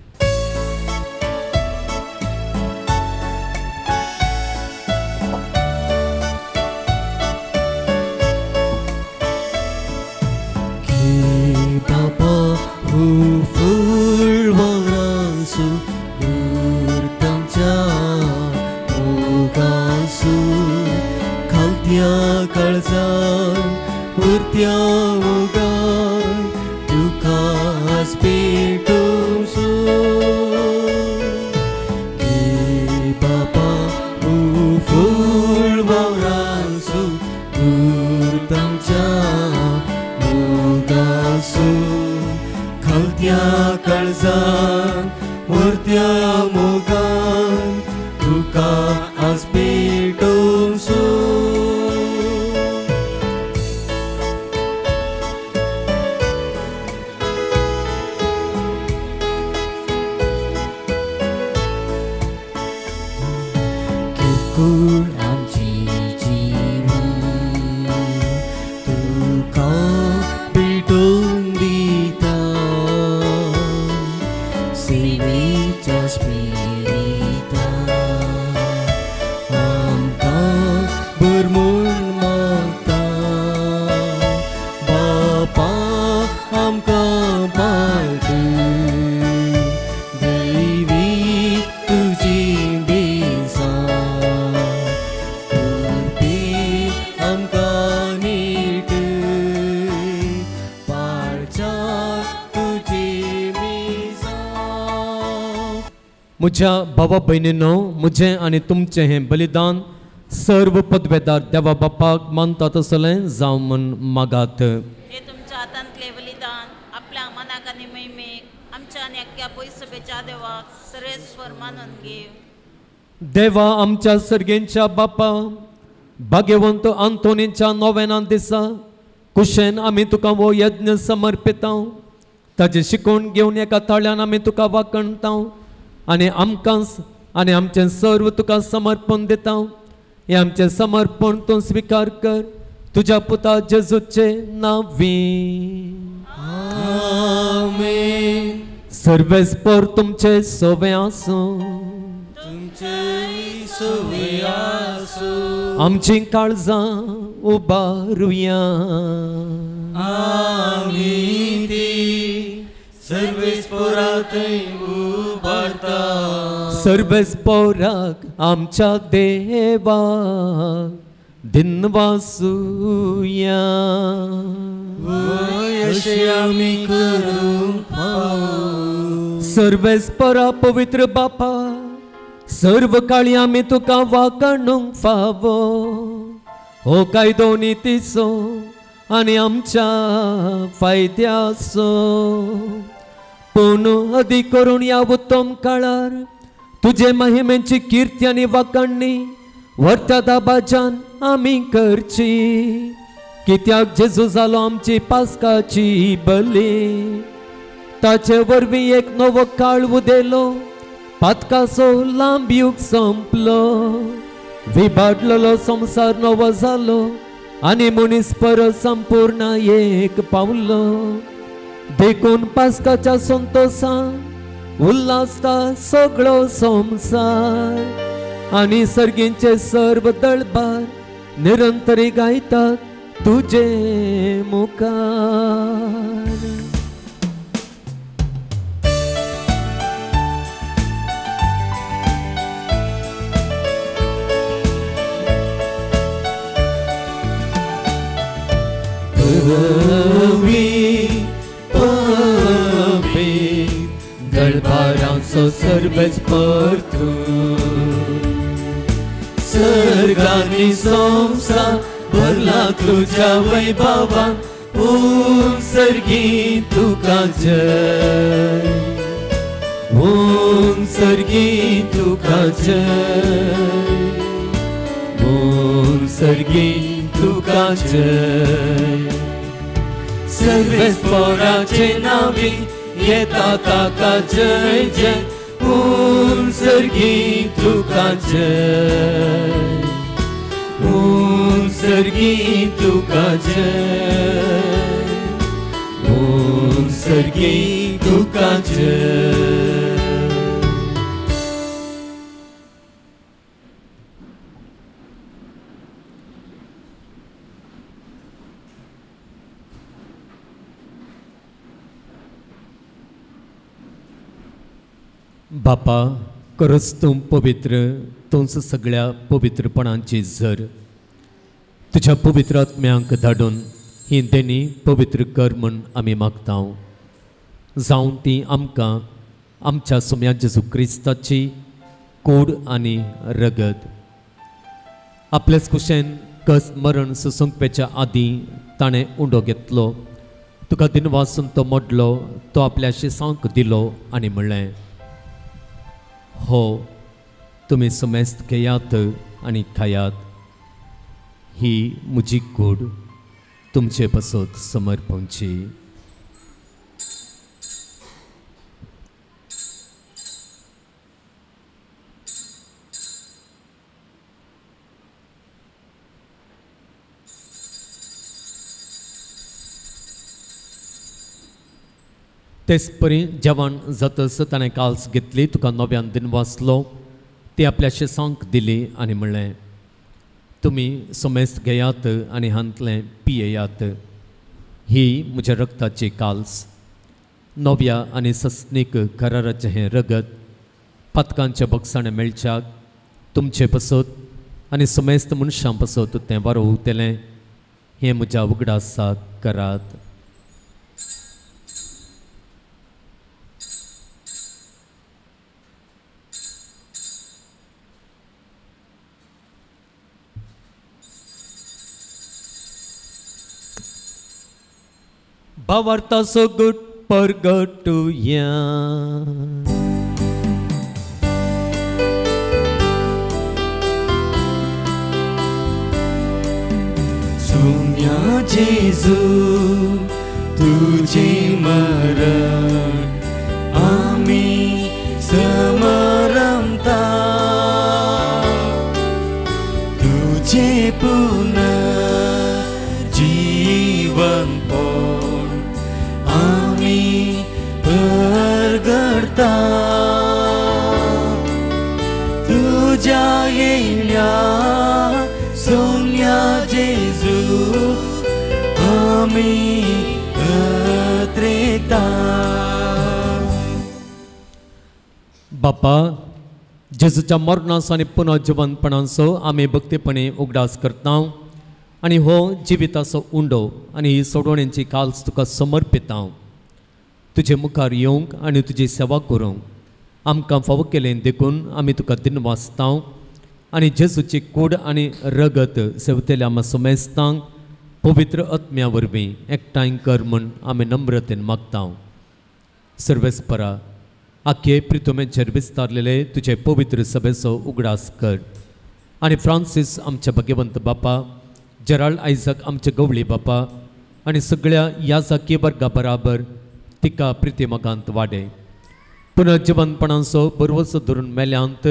Baba कलसा मूर्त्या म्हज्या भावा भयणीनो म्हजें आनी तुमचें हें बलिदान सर्व पदवेदार देवा बापाक मानता तसलें जावं म्हण मागात. हे तुमच्या हातांतले बलिदान आपल्या मनाक आनी मैमेक आमच्या आनी अख्ख्या पयसभेच्या देवाक सर्वेस्वर मानून घेव. देवा आमच्या सर्गेंच्या बापा भाग्यवंत आंतोनीच्या नोवेना दिसा कुशेन आमी तुका हो यज्ञ समर्पिता ताचे शिकोवन घेवन एका ताळ्यान आमी तुका वाकणता आनी आमकां आनी आमचें सर्व तुका समर्पण दिता हे आमचें समर्पण तूं स्विकार कर. तुज्या पुता जेजूचे नावी आमेन. सर्वेस्पर तुमचे सोवे आसूं. आमची काळजां उबारुया आमी ती. उबारता सर्वेस्पराक आमच्या देवा दिनवासुया करूंक पावू सर्वेस्परा पवित्र बापा सर्व काळी आमी तुका वाकणूंक फावो हो कायदो नितीचो आनी आमच्या फायद्याचो पूण अदी करून या उत्तम काळार तुजे महिमेची कीर्ती आनी वाकणणी व्हरत्या दाबाच्यान आमी करची कित्याक जेजू जालो आमची पासकाची बली ताचे वरवीं एक नवो काळ उदेलो पातकाचो लांब युग संपलो विभाडलेलो संसार नवो जालो आनी मनीस परत संपूर्ण एक पावलो देखून पास्काच्या संतोषान उल्हासता सगळो संसार. आनी सर्गींचे सर्व दळबार निरंतरी गायतात तुझे मुखार. Oh दळबारांचो सर्वेच परतू सर्गानी संसार भरला तुझ्या वैभवान ऊन सर्गी तुका जय ऊन सर्गी तुका जय ऊन सर्गी तुका जय सर्वेस पोराचे नावी येता ताका जय जय ऊन सर्गी तुका जय ऊन सर्गी तुका जय ऊन सर्गी तुका जय बापा करच तूं पवित्र तूंच सगळ्या पवित्रपणांची झर. तुज्या पवित्र आत्म्यांक धाडून ही देणी पवित्र कर म्हण आमी मागता जावं ती आमकां आमच्या सुम्या जेजू क्रिस्ताची कूड आनी रगत. आपल्याच कुशेन कस मरण सुसंकपेच्या आदीं ताणें उंडो घेतलो. तुका दिनवासून तो मोडलो तो आपल्या शिसांक दिलो आनी म्हणलें हो तुम्ही समेस्त घेयात आणि खायात. ही म्हजी कूड तुमचे बसत समर्पणची. तेच परी जेवण जातस ताणें काल्स घेतली तुका नव्यान दिन वाचलो ती आपल्या शिसांक दिली आनी म्हणलें तुमी समेस्त घेयात आनी हांतलें पियेयात. ही म्हज्या रक्ताची काल्स. नव्या आनी सस्नीक कराराचें हें रगत पथकांच्या बक्षाणें मेळच्याक तुमचे पसत आनी समेस्त मनशां पसत तें बरो उरतलें हें म्हज्या उगडासाक करात. Bawarta so good pergatuya. सुम्या जेजू तुझे मरण आम्ही समरमता तुझे पुन्हा बाबा जेजूच्या मरणास आनी पुनर्जिवनपणाचो आमी भक्तीपणे उगडास करता आनी हो जिविताचो उंडो आनी ही सोडवण्यांची काल्स तुका समर्पिता तुजे मुखार येवंक आनी तुजी सेवा करूंक आमकां फावो केलें देखून आमी तुका दिन वाचता आनी जेजूची कूड आनी रगत सेवतेल्या आमच्या सोमेस्तांक पवित्र आत्म्या वरवीं एकठांय कर म्हूण आमी नम्रतेन मागता सर्वेस्परा आख्ये प्रितुमे विस्तारलेले तुजे पवित्र सभेचो उगडास कर. आनी फ्रांसीस आमचे भगवंत बापा जेराल्ड आयजक आमचे गवळी बापा आनी सगळ्या ह्या जाके वर्गा बराबर तिका प्रितिमकांत वाडे. पुनर्जिवनपणाचो बरवसो धरून मेल्यांत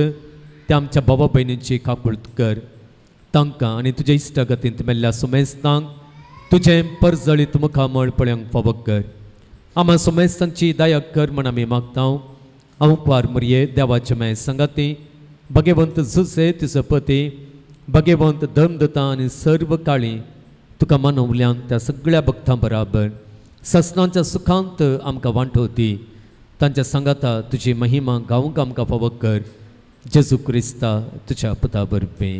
त्या आमच्या भावा भयणींची काकुळत कर. तांकां आनी तुज्या इश्टगतींत मेल्ल्या सुमेस्तांक तुजें परजळीत मुखामळ पळयांक फावो कर. आम्हा सुमेस्तांची दायक कर म्हण आमी मागता अवपार मरये देवाचे माय संगाती भगवंत झुसे तिचो पती भगवंत धर्मदता आनी सर्व काळी तुका मनवल्यान त्या सगळ्या भक्तां बराबर ससनांच्या सुखांत आमकां वांटवती तांच्या सांगाता तुजी महिमा गावूंक आमकां फावो कर जेजू क्रिस्ता तुज्या पुता बरपी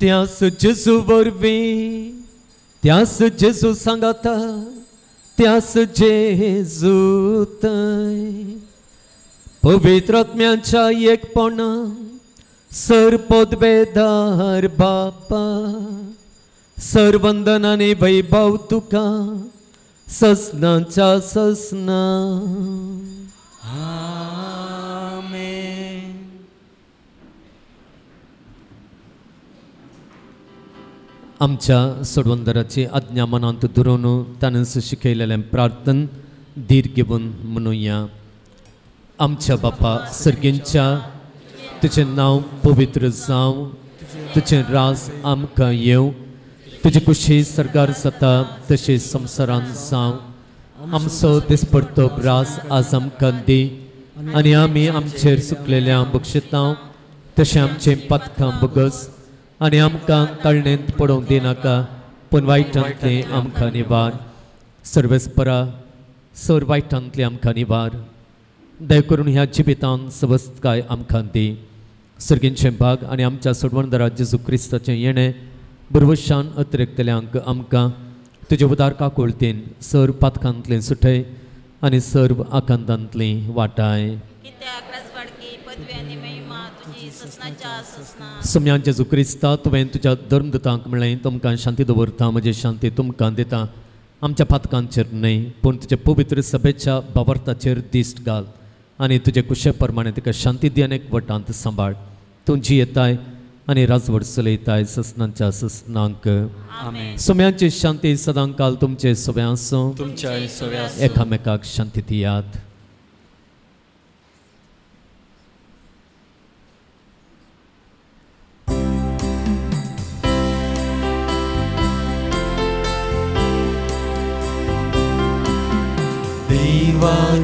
त्यास जेजू वरवीं त्यास जेजू सांगाता त्यास जेजू थंय पवित्रात्म्याच्या एकपणा सर बापा. सरवंदनाने वैभव तुका ससनाच्या ससना. आमच्या सोडवंदराची आज्ञा मनांत धरून ताणें शिकयलेलें प्रार्थन धीर घेवन म्हणुया. आमच्या बापा सर्गेंच्या तुजें नांव पवित्र जावं तुजें राज आमकां येवं तुजी कुशी सरकार जाता तशी संवसारान जावं. आमचो दिसपडतो रास आज आमकां दी आनी आमी आमचेर सुकलेल्या बक्षितां तशें आमचें पातकां बगस आनी आमकां तळणेंत पडोवंक दिनाका पूण वायटांतले आमकां निवार. सर्वेस्परा सर वायटांतले आमकां निवार. दय करून ह्या जिबितान सवस्तकाय आमकां दी. सर्गींचे भाग आनी आमच्या सोडवणदारा जेजू क्रिस्ताचें येणें बरवशान अतिरिक्तल्यांक आमकां. तुजे उदार काकुळतीन सर पातकांतलें सुटय आनी सर्व आकांतांतलीं वाटाय. सम्यान जेजू क्रिस्ता तुवें तुज्या धर्मदतांक म्हणलें तुमकां शांती दवरता म्हजी शांती तुमकां दिता. आमच्या पातकांचेर न्हय पूण तुज्या पवित्र सभेच्या बावर्ताचेर दिश्ट घाल. आनी तुजे कुशे प्रमाणे तिका शांती दी अनेक वटांत सांबाळ तुमची येताय आनी राजवड चलयताय ससनांच्या ससनांक. सोम्यांची शांती सदां काल तुमचे सगळ्या एकामेकाक शांती दियात.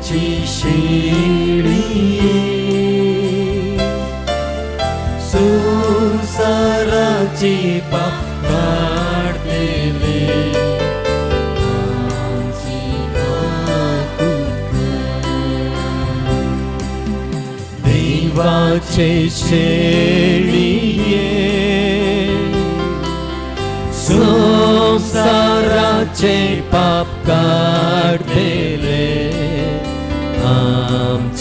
देवाची शेळी. संसाराचे पाप काढलेले आमची देवाचे शेळीये. संसाराचे पाप काढलेले.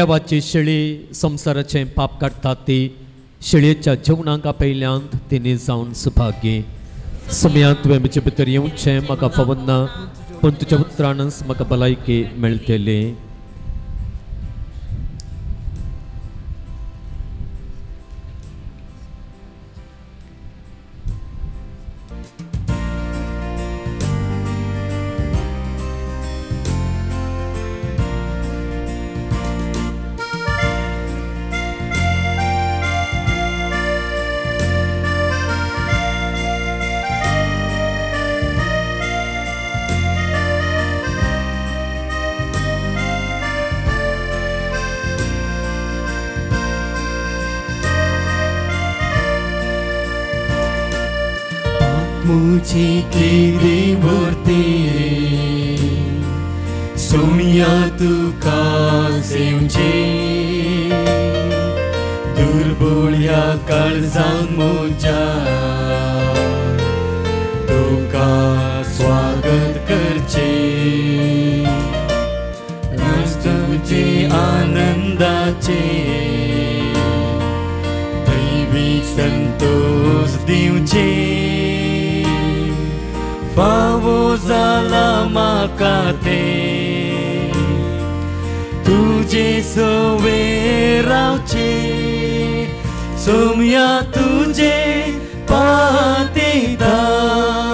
देवाची शेळी संसाराचे पाप काडटा ती शेळयेच्या जेवणाका पयल्यान तिने जावन सुभागी. समयांत तुवें म्हजे भितर येवचें म्हाका फवन्ना ना पूण तुज्या उतरानच म्हाका भलायकी मेळटली दुर्बोळ्या काळजांग मोजा तुका स्वागत करचे तुझे आनंदाचे दैवी संतोष दिवचे फावो जाला म्हाका ते तुजे सवे रावचे सोमया तुझे पातेता दा।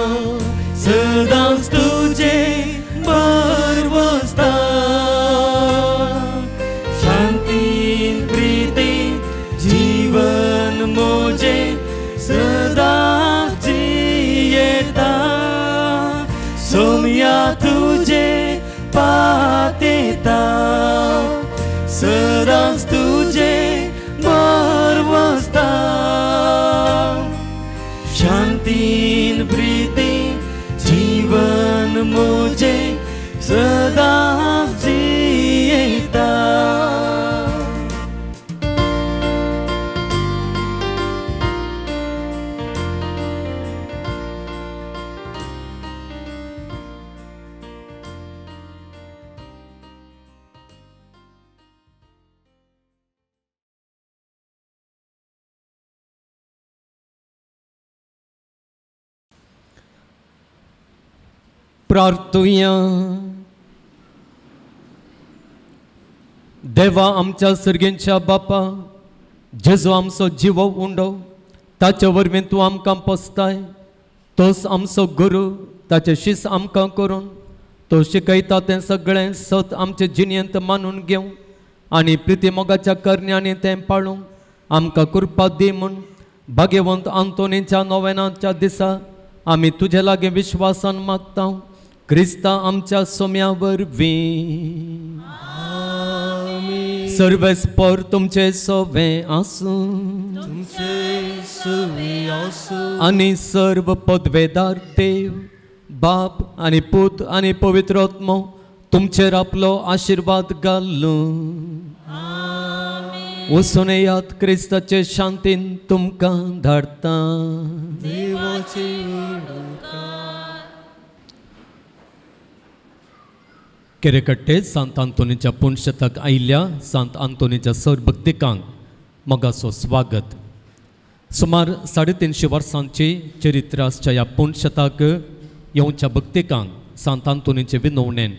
प्रार्थुया देवा आमच्या सर्गेंच्या बापा जेजो आमचो जिवो उंडो ताचे वरवीं तूं आमकां पोसताय तोच आमचो गुरू ताचे शीस आमकां करून तो शिकयता तें सगळें सत आमचे जिणेंत मानून घेवं आनी प्रिती मोगाच्या तें पाळूंक आमकां कृपा दी म्हूण भाग्यवंत आंतोनीच्या नोवेनाच्या दिसा आमी तुजे लागीं विश्वासान मागता क्रिस्ता आमच्या सोम्या वरवीं सर्वेस्पर तुमचे सोवे आसूं. तुमचे सुवे आसो. आनी सर्व पदवेदार देव बाप आनी पूत आनी पवित्रोत्मो तुमचेर आपलो आशिर्वाद घालूं. वचून येयात क्रिस्ताचे शांतीन तुमकां धाडटा केरेकट्टे सांत आंतोनीच्या पुणशतक आयिल्ल्या सांत आंतोनीच्या सर भक्तिकांक मोगाचो स्वागत सुमार साडे तिनशे वर्सांची चरित्र आसच्या ह्या पुणशताक येवच्या भक्तिकांक सांत आंतोनीचे विनवणेन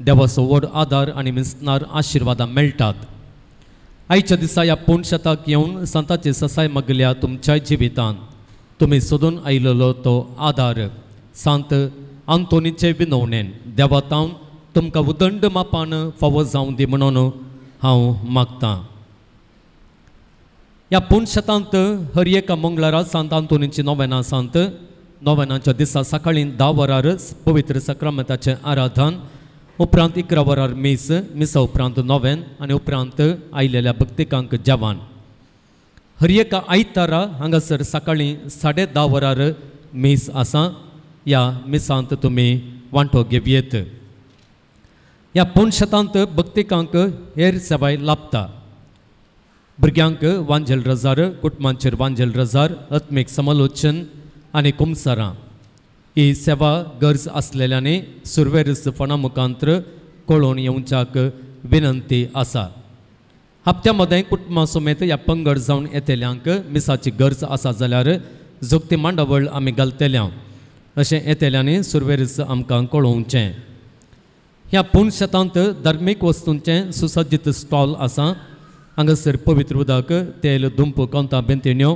देवाचो व्हड आदार आनी मिसनार आशिर्वादां मेळटात आयच्या दिसा ह्या पुणशताक येवन संताची ससाय मागल्या तुमच्या जिवितांत तुमी सोदून आयिल्लो तो आदार सांत आंतोनीचे विनवणेन देवातावन तुमकां उदंड मापान फावो जावं दी म्हणून हांव मागतां। ह्या पुणशतांत हर एका मंगळारा सांत आंतोनीची नोवेनां सांत नोवेनाच्या दिसा सकाळीं धा वरार पवित्र सक्रामताचें आराधन उपरांत इकरा वरार मीस मिसा उपरांत नोवेन आनी उपरांत आयलेल्या भक्तिकांक जेवण। हर एका आयतारा हांगासर सकाळीं साडे धा वरार मीस आसा ह्या मिसांत तुमी वांटो घेवयेत। ह्या पुणशतांत भक्तिकांक हेर सभाय लाभता भुरग्यांक वांजेल रजार कुटुंबांचेर वांजेल रजार आत्मीक समालोचन आनी कुमसारां। ही सेवा गरज आसलेल्यांनी सुरवेरस फणा मुखांत्र कळोवन येवच्याक विनंती आसा। हप्त्या मदें कुटुंबा समेत ह्या पंगड जावन येतेल्यांक मिसाची गरज आसा जाल्यार जोगती मांडावळ आमी घालतल्या अशें येतेल्यांनी सुरवेरस आमकां कळोवचें। ह्या पुणशतांत धर्मीक वस्तूंचें सुसज्जीत स्टॉल आसा हांगासर पवित्र उदक तेल दुंप कोंता बेंतिण्यो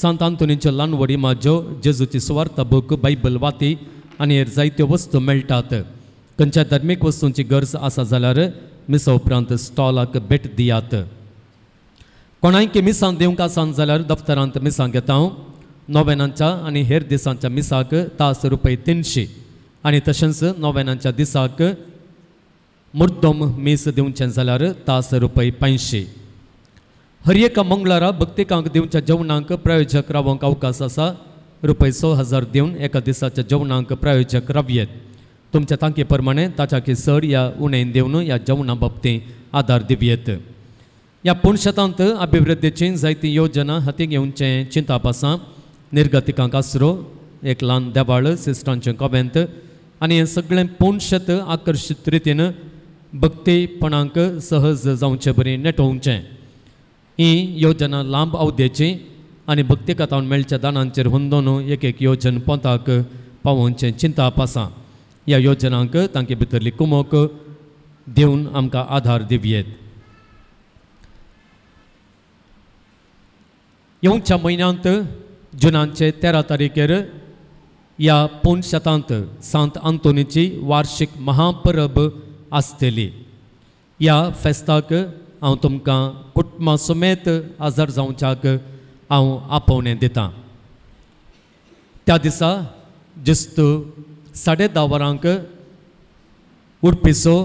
सांत आंतोनीच्यो ल्हान माज्यो जेजूची सुवार्थ बूक बायबल वाती आनी हेर जायत्यो वस्तू मेळटात खंयच्या धर्मीक वस्तूंची गरज आसा जाल्यार मिसा उपरांत स्टॉलाक भेट दियात. कोणायकी मिसां दिवंक आसात जाल्यार दफ्तरांत मिसां घेता हांव नोवेनांच्या आनी हेर दिसांच्या मिसाक तास रुपये तिनशी. आनी तशेंच नोवेनांच्या दिसाक मुर्दम मेस दिवचें जाल्यार तास रुपये पांयशी हर एका मंगळारा भक्तिकांक दिवच्या जेवणाक प्रायोजक रावंक अवकाश आसा रुपये स हजार देऊन एका दिसाच्या जेवणाक प्रायोजक रावयेत तुमच्या तांके प्रमाणे ताच्या सर या उणेन देवन ह्या जेवणा बाबतींत आदार दिवयेत ह्या पुणशतांत अभिवृद्धीची जायती योजना हाती घेवचें चिंताप आसा निर्गतिकांक आसरो एक ल्हान देवाळ सिस्टांचें कॉवेंत आनी हें सगळें पुणशत आकर्शीत रितीन भक्तीपणांक सहज जावचें बरें नेटोवचें ही योजना लांब अवधेची आनी भक्ती कथावन मेळच्या दानांचेर हुंदोन एक एक योजन पोंताक पावोवचें चिंताप आसा ह्या योजनांक तांचे भितरली कुमोक दिवन आमकां आधार दिवयेत. येवच्या म्हयन्यांत जुनाचे तेरा तारखेर ह्या पोनशतांत सांत आंतोनीची वार्शीक महापरब आसतली ह्या फेस्ताक हांव तुमकां कुटुंबा समेत आजार जावच्याक हांव आपोवणें दितां। त्या दिसा जिस्त साडे धा वरांक उडपिसो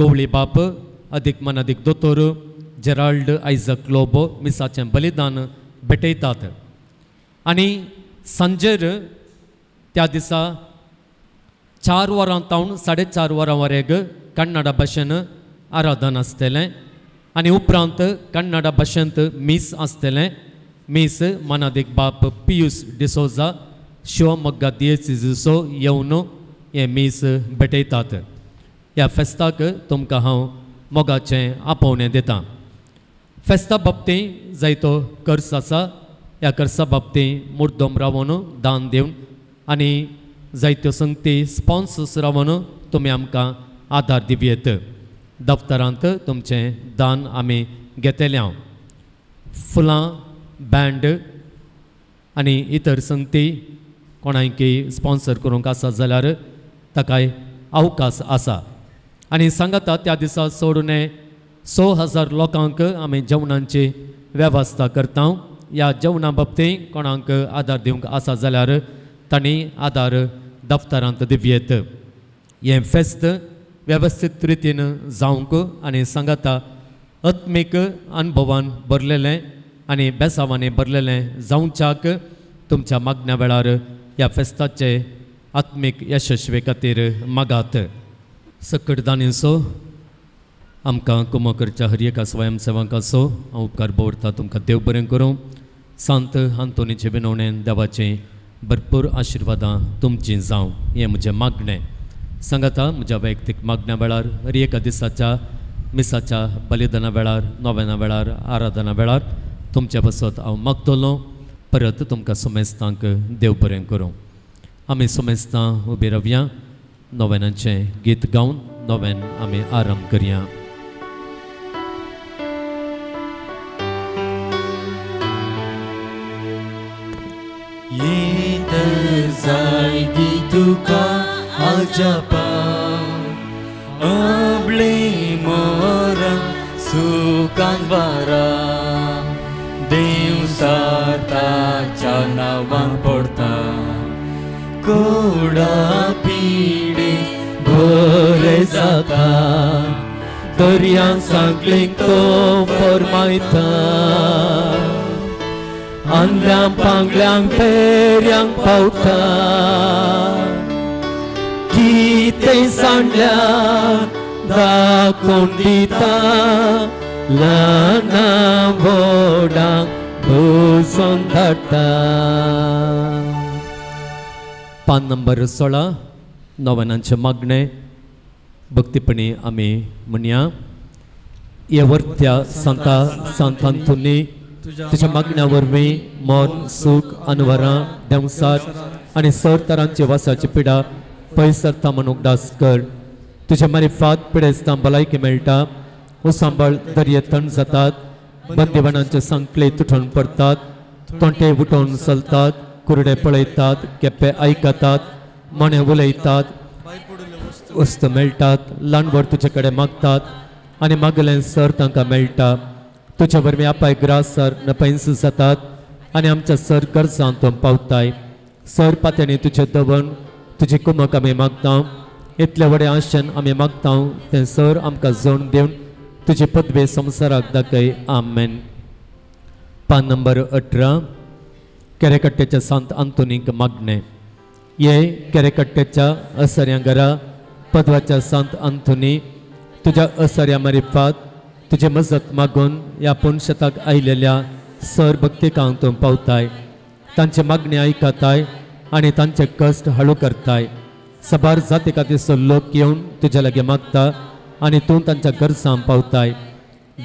गवळी बाप अदीक मन अदीक दोतोर जेराल्ड आयजक लोबो मिसाचें बलिदान भेटयतात। आनी सांजेर त्या दिसा चार वरां तावन साडे चार वरां वरेग कन्नडा भाशेन आराधन आसतलें आनी उपरांत कन्नडा भाषेंत मीस आसतलें मीस मनादीक बाप पियूस डिसोजा शिवमोग्गा दियेसिसो येवन हें मीस भेटयतात ह्या फेस्ताक तुमकां हांव मोगाचें आपोवणें दितां फेस्ता बाबतींत जायतो कर्स आसा ह्या कर्सा बाबतींत मुर्दोम रावन दान दिवन आनी जायत्यो संगती स्पॉन्सर्स रावन तुमी आमकां आदार दिवयेत। दफ्तरांत तुमचें दान आमी घेतलें फुलां बँड आनी इतर संगती कोणायकी स्पॉन्सर करूंक आसा जाल्यार ताकाय अवकाश आसा। आनी सांगाता त्या दिसा सोडून स हजार लोकांक आमी जेवणांची वेवस्था करता। ह्या जेवणा बाबतींत कोणाक आदार दिवंक आसा जाल्यार तांणी आदार दफ्तरांत दिवयेत। हें फेस्त वेवस्थीत रितीन जावंक आनी सांगाता आत्मीक अनुभवान भरलेलें आनी बेसावांनी भरलेलें जावच्याक तुमच्या मागण्या वेळार ह्या फेस्ताचे आत्मीक यशस्वे खातीर मागात. सकट दानीसो आमकां कुमकरच्या हर स्वयंसेवक असो हांव उपकार भोवता तुमकां देव बरें करूं. सांत आंतोनीचे विनवणें देवाचें भरपूर आशिर्वादां तुमचीं जावं. हें म्हजें मागणें. सांगाता म्हज्या वैयक्तीक मागण्या वेळार हर एका दिसाच्या मिसाच्या बलिदाना वेळार नोवेना वेळार आराधना वेळार तुमच्या बसत हांव मागतलों परत तुमकां सुमेस्तांक देव बरें करूं आमी सुमेस्तां उबे रावया नोवेनाचें गीत गावन नोवेन आमी आराम करया येतर जाय दी तुका आजापा अबले मोरा सुकान वारा देव साताच्या नावान पडता. कोडा पिडे बरे जाता दर्यान सांगलीक तो फरमायता आंधल्यांक पांगल्यांक पेऱ्यांक पावता. कितें सांडल्या दाखोवन दिता ल्हाना व्हडांक भोसोन पान नंबर सोळा नोवेनांचे मागणे भक्तीपणी आमी म्हणया हे वर्त्या सांता सांतांतुनी तुज्या मागण्या वरवीं मोन सूख अनवरां देवसात आनी सर तरांची वासाची पिडा पयसरता म्हणून उगडास कर तुज्या मारिफात पिडेस्तां भलायकी मेळटा उसांबळ दर्ये थंड जातात बंदिवानांचे संकले तुटून पडतात तोंटे उठोवन चलतात कुरडे पळयतात केप्पे आयकतात मणे उलयतात वस्त मेळटात ल्हानवर तुजे कडेन मागतात आनी मागलें सर तांकां मेळटा तुजे वरवीं आपाय ग्रास सर नपैंस जातात आनी आमच्या सर कर्जां तो पावताय सर पात्यांनी तुजें दवण तुजी कुमक आमी मागता इतले व्हडे आशेन आमी मागता तें सर आमकां जोड दिवन तुजे पदवे संवसाराक दाखय. आमेन. पान नंबर अठरा. केरेकट्टेच्या सांत आंतोनीक मागणे. ये केरेकट्टेच्या असऱ्या घरा, पदवाच्या सांत आंतोनी तुझ्या असऱ्या मारिफात, तुझे मजत मागून ह्या पुणशताक आयलेल्या सर भक्तिकांक तूं पावताय. तांचे मागणी आयकताय आनी तांचे कश्ट हळू करताय. सबार जाती खातीर लोक येवन तुज्या लागीं मागता आनी तूं तांच्या गरजां पावताय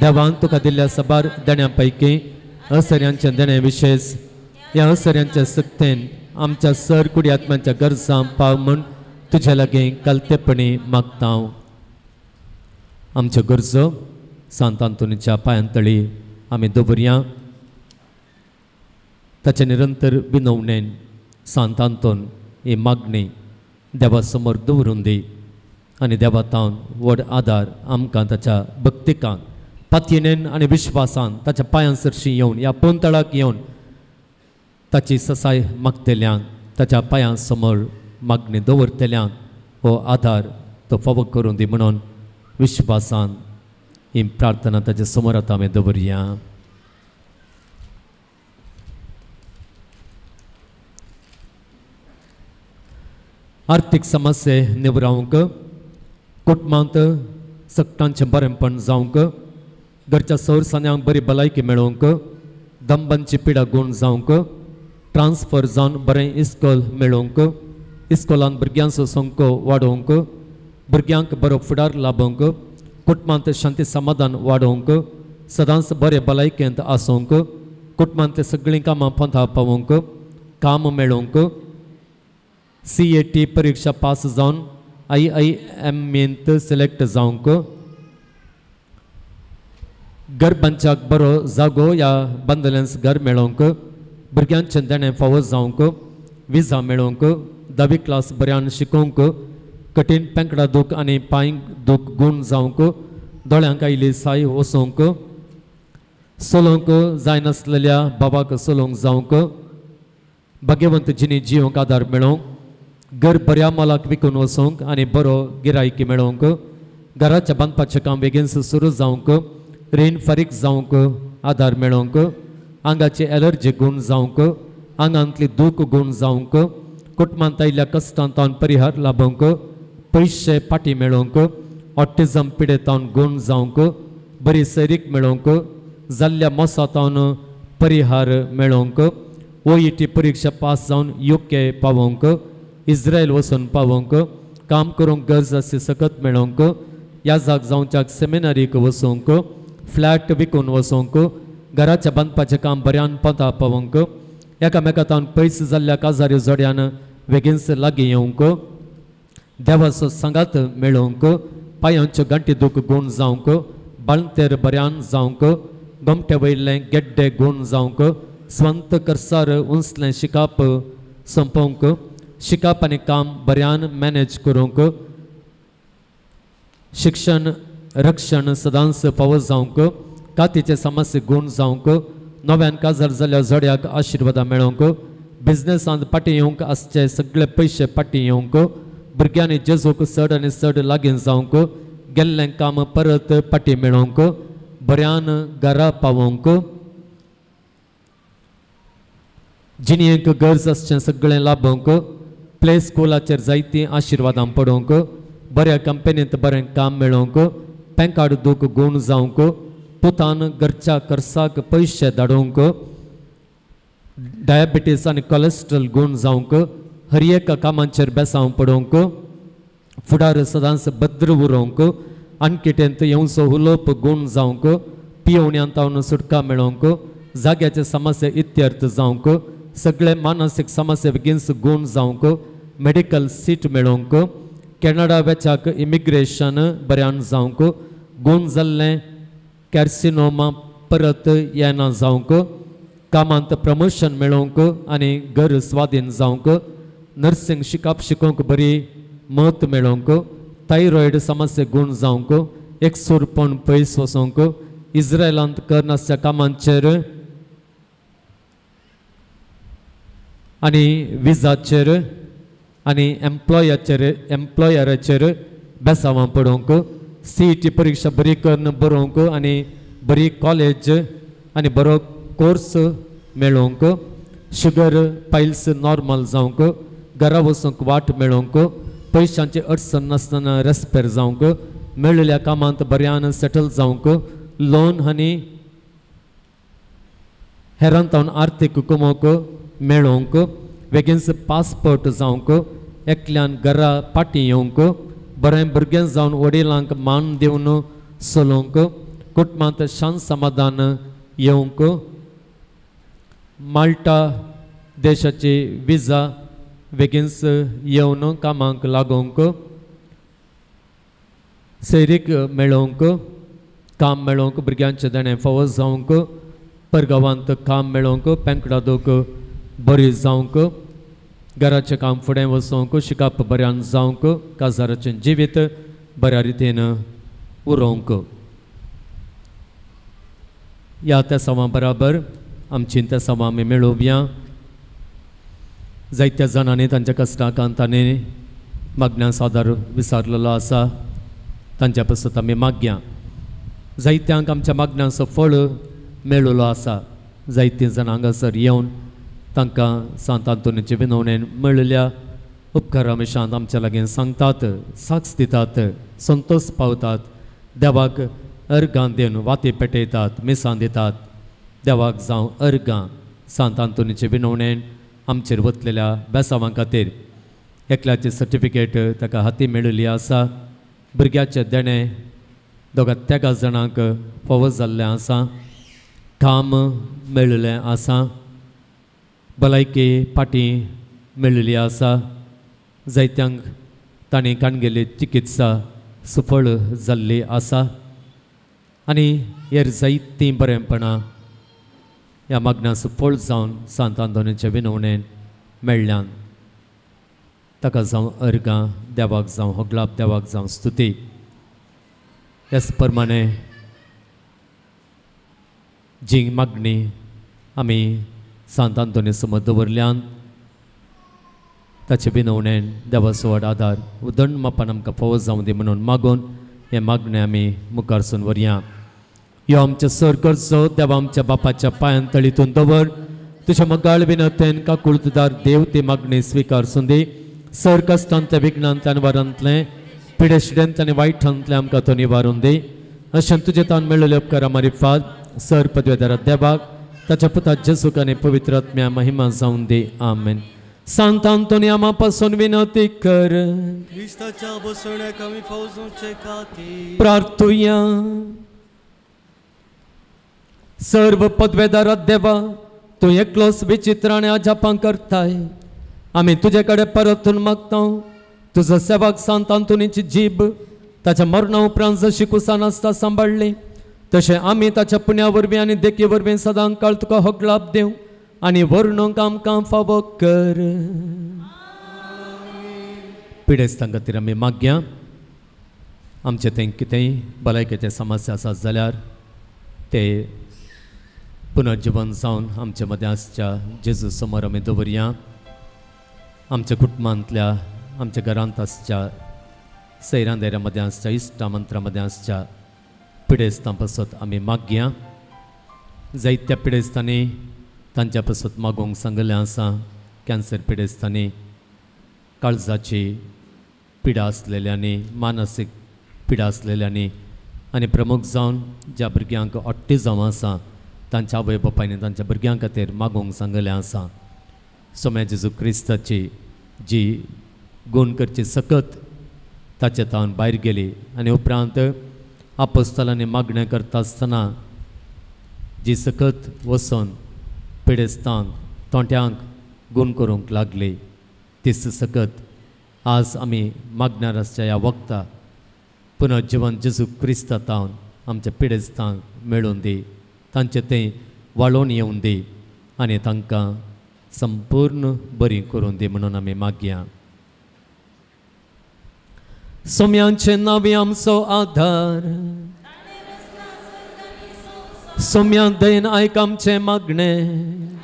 देवान तुका दिल्ल्या सबार देण्यां पैकी असऱ्यांचे देणे विशेष ह्या असऱ्यांच्या सक्तेन आमच्या सर कुडी आत्म्यांच्या गरजां पाव म्हूण तुज्या लागीं कलतेपणी मागता हांव. आमच्यो गरजो सांतांतुनीच्या पायांतळी आमी दवरया ताचे निरंतर विनवणेन सांत ही मागणी देवा समोर दवरून दी आनी देवा तावन व्हड आदार आमकां ताच्या भक्तिकांत पातयेन आनी विश्वासान ताच्या पांयां सरशीं येवन ह्या पोंतळाक येवन ताची ससाय मागतेल्यांक ताच्या पांयां समोर मागणी दवरतल्यान हो आधार तो फावो करून दी म्हणून विश्वासान ही प्रार्थना ताच्या समोर आतां आमी दवरया आर्थीक समस्ये निवरावंक कुटुंबांत सक्तांचें बरेंपण जावंक घरच्या सौर सान्यांक बरी भलायकी मेळोवंक, दंबांची पिडा गूण जावंक ट्रान्स्फर जावन बरें इस्कॉल मेळोवंक, इस्कॉलान भुरग्यांचो संख्यो वाडोवंक भुरग्यांक बरो फुडार लाभोवंक कुटुंबांत शांती समाधान वाडोवंक सदांच बरे भलायकेंत आसोवंक कुटुंबांतली सगळीं कामां पंथा पावोवंक, काम मेळोवंक सी ए टी परीक्षा पास जावन आय आय एम मेंत सिलेक्ट जावंक घरपंचाक बरो जागो ह्या बंदलेंस घर मेळोवंक भुरग्यांचें देणें फावो जावंक विजा मेळोवंक धावी क्लास बऱ्यान शिकोवंक कठीण पेंकडा दूख आनी पांय दूख गूण जावंक दोळ्यांक आयली साय वसोवंक सोलोवंक जायनासलेल्या बाबाक सोलोवंक जावंक भाग्यवंत जिणी जिवंक आदार मेळोवंक घर बऱ्या मोलाक विकून वचूंक आनी बरो गिरायकी मेळोवंक घराच्या बांदपाचें काम बेगीन सुरू जावंक रेन फारीक जावंक आदार मेळोवंक आंगाची एलर्जी गूण जावंक आंगांतली दूख गूण जावंक कुटुंबांत आयिल्ल्या कश्टांतावन परिहार लाभोवंक पयशे पाटी मेळोवंक ऑटिझम पिडेतावन गूण जावंक बरी सैरीक मेळोवंक जाल्ल्या मोसातावन परिहार मेळोवंक ओ ई टी परीक्षा पास जावन योग्य पावोवंक इस्रायल वचून पावोवंक काम करूंक, गरज आसी सकत मेळोवंक ह्या जाग जावच्याक सेमिनारीक वचोवंक फ्लॅट विकून वचोवंक घराच्या बांदपाचें काम बऱ्यान पंथा पावोवंक एकामेकांतावन पयस जाल्ल्या काजाऱ्यो जोड्यान वेगीनस लागीं येवंक देवाचो सांगात मेळोवंक पांयांच्यो गांठी दूख गूण जावंक बाळंतेर बऱ्यान जावंक गमटे वयले गेड्डे गूण जावंक स्वंत करसार उंचलें शिकाप संपोवंक शिकाप आनी काम बऱ्यान मॅनेज करूंक। शिक्षण रक्षण सदांच फावो जावंक। कातीचे समस्या गूण जावंक। नव्यान काजार जाल्यार जोड्याक आशिर्वादा मेळोवंक बिझनेसांत पाटी येवंक आसचे सगळे पयशे पाटी येवंक भुरग्यांनी जेजूक चड आनी चड लागीं जावंक। गेल्लें काम परत पाटी मेळोवंक बऱ्यान घरा पावोवंक जिणेक गरज आसचें सगळें लाभोवंक प्ले स्कुलाचेर जायतीं आशिर्वादां पडोवंक बऱ्या कंपनींत बरें काम मेळोवंक पॅन दूख गूण जावंक पुतान घरच्या कर्साक पयशे धाडोवंक डायबिटीस आनी कोलेस्ट्रॉल गूण जावंक हर कामांचेर बेसांव पडोवंक फुडार सदांच भद्र उरोंक अणकिटेंत येवचो उलोवप गूण जावंक पियोवण्यांतावन सुटका मेळोवंक जाग्याचे समस्या इत्यर्थ जावंक सगळे मानसीक समस्या बेगीनच गूण जावंक मेडिकल सीट मेळोवंक कॅनडा वेचाक इमिग्रेशन बऱ्यान जावंक गूण जाल्लें कॅर्सिनोमा परत येना जावंक कामांत प्रमोशन मेळोंक आनी घर स्वाधीन जावंक नर्सिंग शिकप शिकोंक बरी मत मेळोंक थायरॉयड समस्या गूण जावंक एकसूरपण पयस वचोंक इस्रायलांत करनासच्या कामांचेर आनी विजाचेर आनी एम्प्लॉयाचेर एम्प्लॉयराचेर बेसावां पडोवंक सी टी परिक्षा बरी करून बरोवंक आनी बरी कॉलेज आनी बरो कोर्स मेळोवंक शुगर पायल्स नॉर्मल जावंक घरा वचूंक वाट मेळोवंक पयशांची अडचण नासतना रेस्पेर जावंक मेळिल्ल्या कामांत बऱ्यान सेटल जावंक लोन आनी हेरांत आर्थीक कुमोक मेळोवंक बेगीनच पासपोर्ट जावंक एकल्यान घरा पाटी येवंक बरें भुरगें जावन वडिलांक मान दिवन चलोवंक कुटुंबांत शांत समाधान येवंक माल्टा देशाची विजा बेगीनच येवन कामाक लागोवंक सैरीक मेळोवंक काम मेळोवंक भुरग्यांचे देणे फावो जावंक परगांवांत काम मेळोवंक पेंकडादोक बरी जावंक घराचें काम फुडें वचोंक शिकप बऱ्यान जावंक काजाराचें जिवीत बऱ्या रितीन उरोवंक ह्या त्या सवां बराबर आमची त्या सवां आमी मेळोवया जायत्या जाणांनी तांच्या कश्टाक तांणी मागण्या सादर विसारलेलो आसा तांच्या पसत आमी मागया जायत्यांक आमच्या मागण्यांचो फळ मेळिल्लो आसा जायते जाणां हांगासर येवन तांकां सांत आंतोनीचे विनवणेन मेळिल्ल्या उपकारा मिशांत आमच्या लागीं सांगतात साक्ष दितात संतोश पावतात. देवाक अर्गां दिवन वाती पेटयतात मिसां दितात. देवाक जावं अर्गां सांत आंतोनीचे विनवणेन आमचेर वतलेल्या बेसावां खातीर. एकल्याची सर्टिफिकेट ताका हाती मेळिल्ली आसा. भुरग्याचे देणे दोगा तेगा जाणांक फावो जाल्लें आसा. काम मेळिल्लें आसा. भलायकी पाटी मेळिल्ली आसा जायत्यांक ताणें काणगेली चिकित्सा सफळ जाल्ली आसा आनी हेर जायतीं बरेंपणां ह्या मागण्या सफळ जावन सांत आंदोलनाच्या विनवणेन मेळ्ळ्यान ताका जावं अर्गां देवाक जावं होगलाप देवाक जावं स्तुती त्याच प्रमाणे जी मागणी आमी सांत आंतोनी समोर दवरल्यान ताचे विनवणेन देवाचो व्हड आदार उदंड मापान आमकां फावो जावं दी म्हणून मागून हे मागणें आमी मुखारसून व्हरया यो आमच्या सर्गरचो देवा आमच्या बापाच्या पांयान तळीतून दवर तुझ्या मगाळ विनतेन काकुळदार देव ती मागणी स्विकारसून दी सर कश्टांतल्या विघ्नांतल्यान वरांतलें पिडेशिडेंतले आनी वायटांतलें आमकां तो निवारून दी अशें तुजे तान मेळिल्ले उपकार मारिफात सर पदवेदारा देवाक ताच्या पुता जेसूक आनी पवित्र आत्म्या महिमा जावन दी. आमेन. सांत आंतोनी आमा पासून विनंती कर. क्रिस्ताच्या बसण्याक आमी फौजोचे खातीर प्रार्थुया. सर्व पदवेदार देवा तूं एकलोच विचित्राने अजापां करताय. आम्ही तुझ्याकडे परतून मागता तुझं सेवक सांत अंतुनीची जीब ताच्या मरणा उपरांत जशी कुसां आसता सांबाळली तशें आमी ताच्या पुण्या वरवीं आनी देखी वरवीं सदां काळ तुका हक लाभ देव आनी वर्णोंक आमकां फावो कर. पिडेस्तां खातीर आमी मागया. आमचें तें कितेंय भलायकेचे समस्या आसात जाल्यार ते पुनर्जीवन जावन आमचे मदें आसच्या जेजू समोर आमी दवरया. आमच्या कुटुंबांतल्या आमच्या घरांत आसच्या सैरांदेऱ्या मदें आसच्या इश्टा मंत्रा मदें आसच्या पिडेस्तां पासत आमी मागया जायत्या पिडेस्तांनी तांच्या पासत मागोवंक सांगलें आसा कॅन्सर पिडेस्तांनी काळजाची पिडा आसलेल्यांनी मानसीक पिडा आसलेल्यांनी आनी प्रमुख जावन ज्या भुरग्यांक ऑटिझम आसा तांच्या आवय बापायनी तांच्या भुरग्यां खातीर मागोवंक सांगलें आसा सोम्या जेजू क्रिस्ताची जी गूण करची सकत ताचे तावन भायर गेली आनी उपरांत आपोस्तलांनी मागण्या करता आसतना जी सकत वचोन पिडेस्तांक तोंट्यांक गुण करूंक लागली तीस सकत आज आमी मागणार आसच्या ह्या वक्ता पुनर्जीवन जेजू क्रिस्ता तावन आमच्या पिडेस्तांक मेळून दी तांचें तें वाळोवन येवून दी आनी तांकां संपूर्ण बरी करून दी म्हणून आमी मागया. सोम्यांचे नावे आमचो आधार सोम्या दयन आयक आमचे मागणे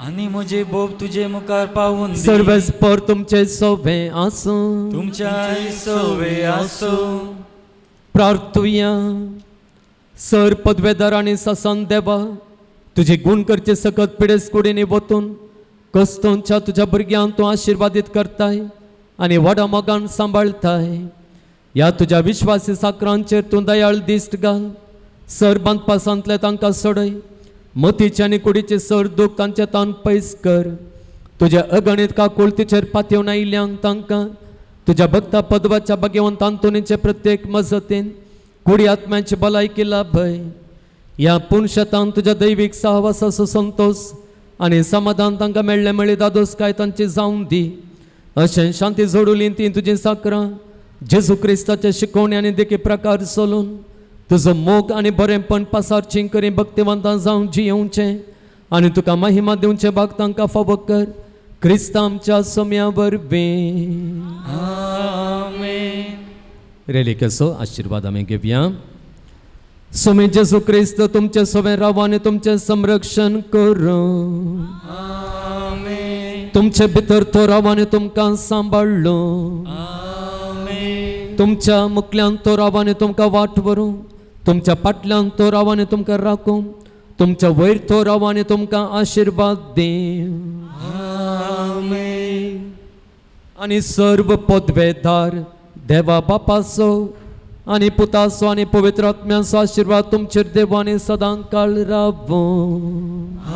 आणि म्हजे बोब तुजे मुखार पावून दी. सर्वेस्पर तुमचे सोवे आसूं तुमच्या सवे आसो प्रार्थुया सर पदवेदार आणि ससन देवा तुझे गुण करचे सकत पिडेस कुडीने वतून कस्तोंच्या तुझ्या भुरग्यांक तूं आशिर्वादीत करताय आनी व्हडा मोगान सांबाळताय ह्या तुज्या विश्वासी साकरांचेर तूं दयाळ दिश्ट घाल. सर बांदपासांतले तांकां सोडय. मतीचे आनी कुडीचे सर दूख तांचे तान पयस कर. तुज्या अगणित काकुळतीचेर पातयेवन आयिल्ल्यांक तांकां. तुज्या भक्ता पदवाच्या भाग्यवंत अंतोनीचे प्रत्येक मजतीन कुडी आत्म्याची भलायकी लाभय ह्या पुणशतान तुज्या दैवीक सहवासाचो संतोष आनी समाधान तांकां मेळ्ळें मेळ्ळी दादोस काय तांची जावं दी. अशें शांती जोडुली ती तुजी साकरां जेजू क्रिस्ताचे शिकवणी आनी देखी प्रकार चलून तुजो मोग आनी बरेंपण पासारची करी भक्तिवंतां जावं जियेवचें आनी तुका महिमा दिवचे भाग तांकां फावो कर. क्रिस्ता आमच्या सोम्या वरवीं आमेन. रेलिकेचो आशिर्वाद आमी घेवया सोमी जेजू क्रिस्त तुमचे सोवे राव आनी तुमचे संरक्षण करूं. तुमचे भितर तो राव आनी तुमकां सांबाळलो तुमच्या मुखल्यान तो राव आनी तुमकां वाट व्हरूं तुमच्या फाटल्यान तो राव आनी तुमकां राखूं तुमच्या वयर तो राव आनी तुमकां आशिर्वाद आमेन. आनी सर्व पदवेदार देवा बापाचो आनी पुताचो आनी पवित्र आत्म्याचो आशिर्वाद तुमचेर देवानी सदां काळ रावो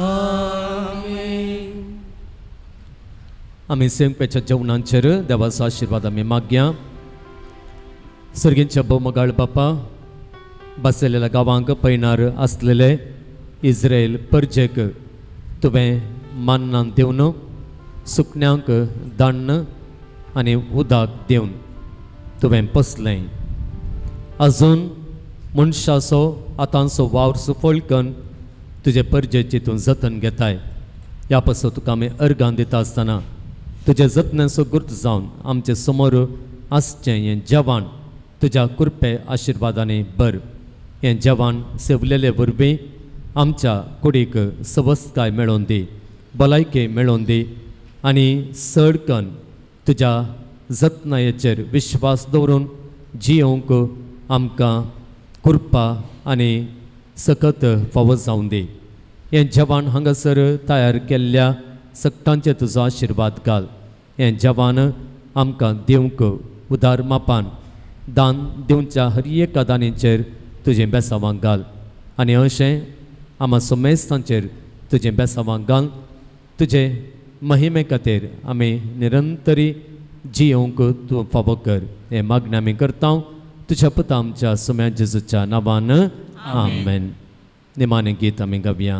आमेन आमी सेंपेच्या जेवणांचेर देवाचो आशिर्वाद आमी मागया. सर्गींच्या बोमगाळ बापा बसलेल्या गांवांक पैनार आसलेले इस्रायल परजेक तुवें मान्नान दिवन सुकण्यांक दाण्ण आनी उदक दिवन तुवें पसलें अजून मनशाचो आतांचो वावर सुफळकन तुजे परजेची तूं जतन घेताय ह्या पासून तुका आमी अर्गां दिता आसतना तुजे जतनाचो गुर्त जावन आमचे समोर आसचें हें जवान तुज्या कृपे आशिर्वादांनी बर हें जवान सेवलेले वरवीं आमच्या कुडीक सवस्काय मेळोवन दी भलायकी मेळोवन दी आनी सडकन तुज्या जतनायेचेर विश्वास दवरून जियोंक आमकां कृपा आनी सकत फावो जावन दी. हें जवान हांगासर तयार केल्ल्या सक्तांचे तुजो आशिर्वाद घाल. हें जवान आमकां दिवंक उदार मापान दान दिवच्या हर एका दानीचेर तुजें बेसावांक घाल आनी अशें आमा सोमेस्तांचेर तुजें बेसावांक घाल तुजे महिमे खातीर आमी निरंतरी जियोंक तूं फावो कर हें मागणें आमी करता तुज्या पुता आमच्या सोम्या जेजूच्या नांवान आमेन निमाणें गीत आमी गावया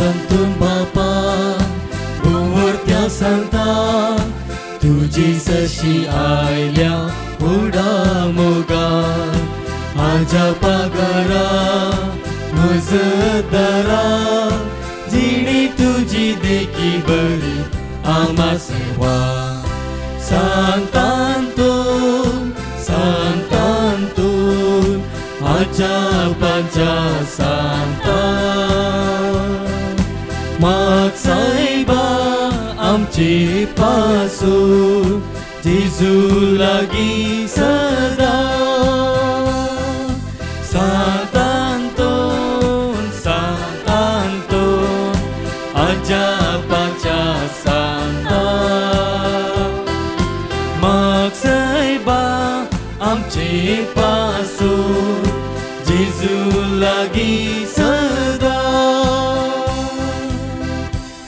संतांतून बापा भुवरत्या सांगता तुझी सशी आयल्या उडा मोगा. आजा पागारा मजदारा जिणी तुझी देखी बरी आमा सेवा. सांतांतून सांतांतून आजा पांचा सांता आमचे पासून जेजू लागीं सदा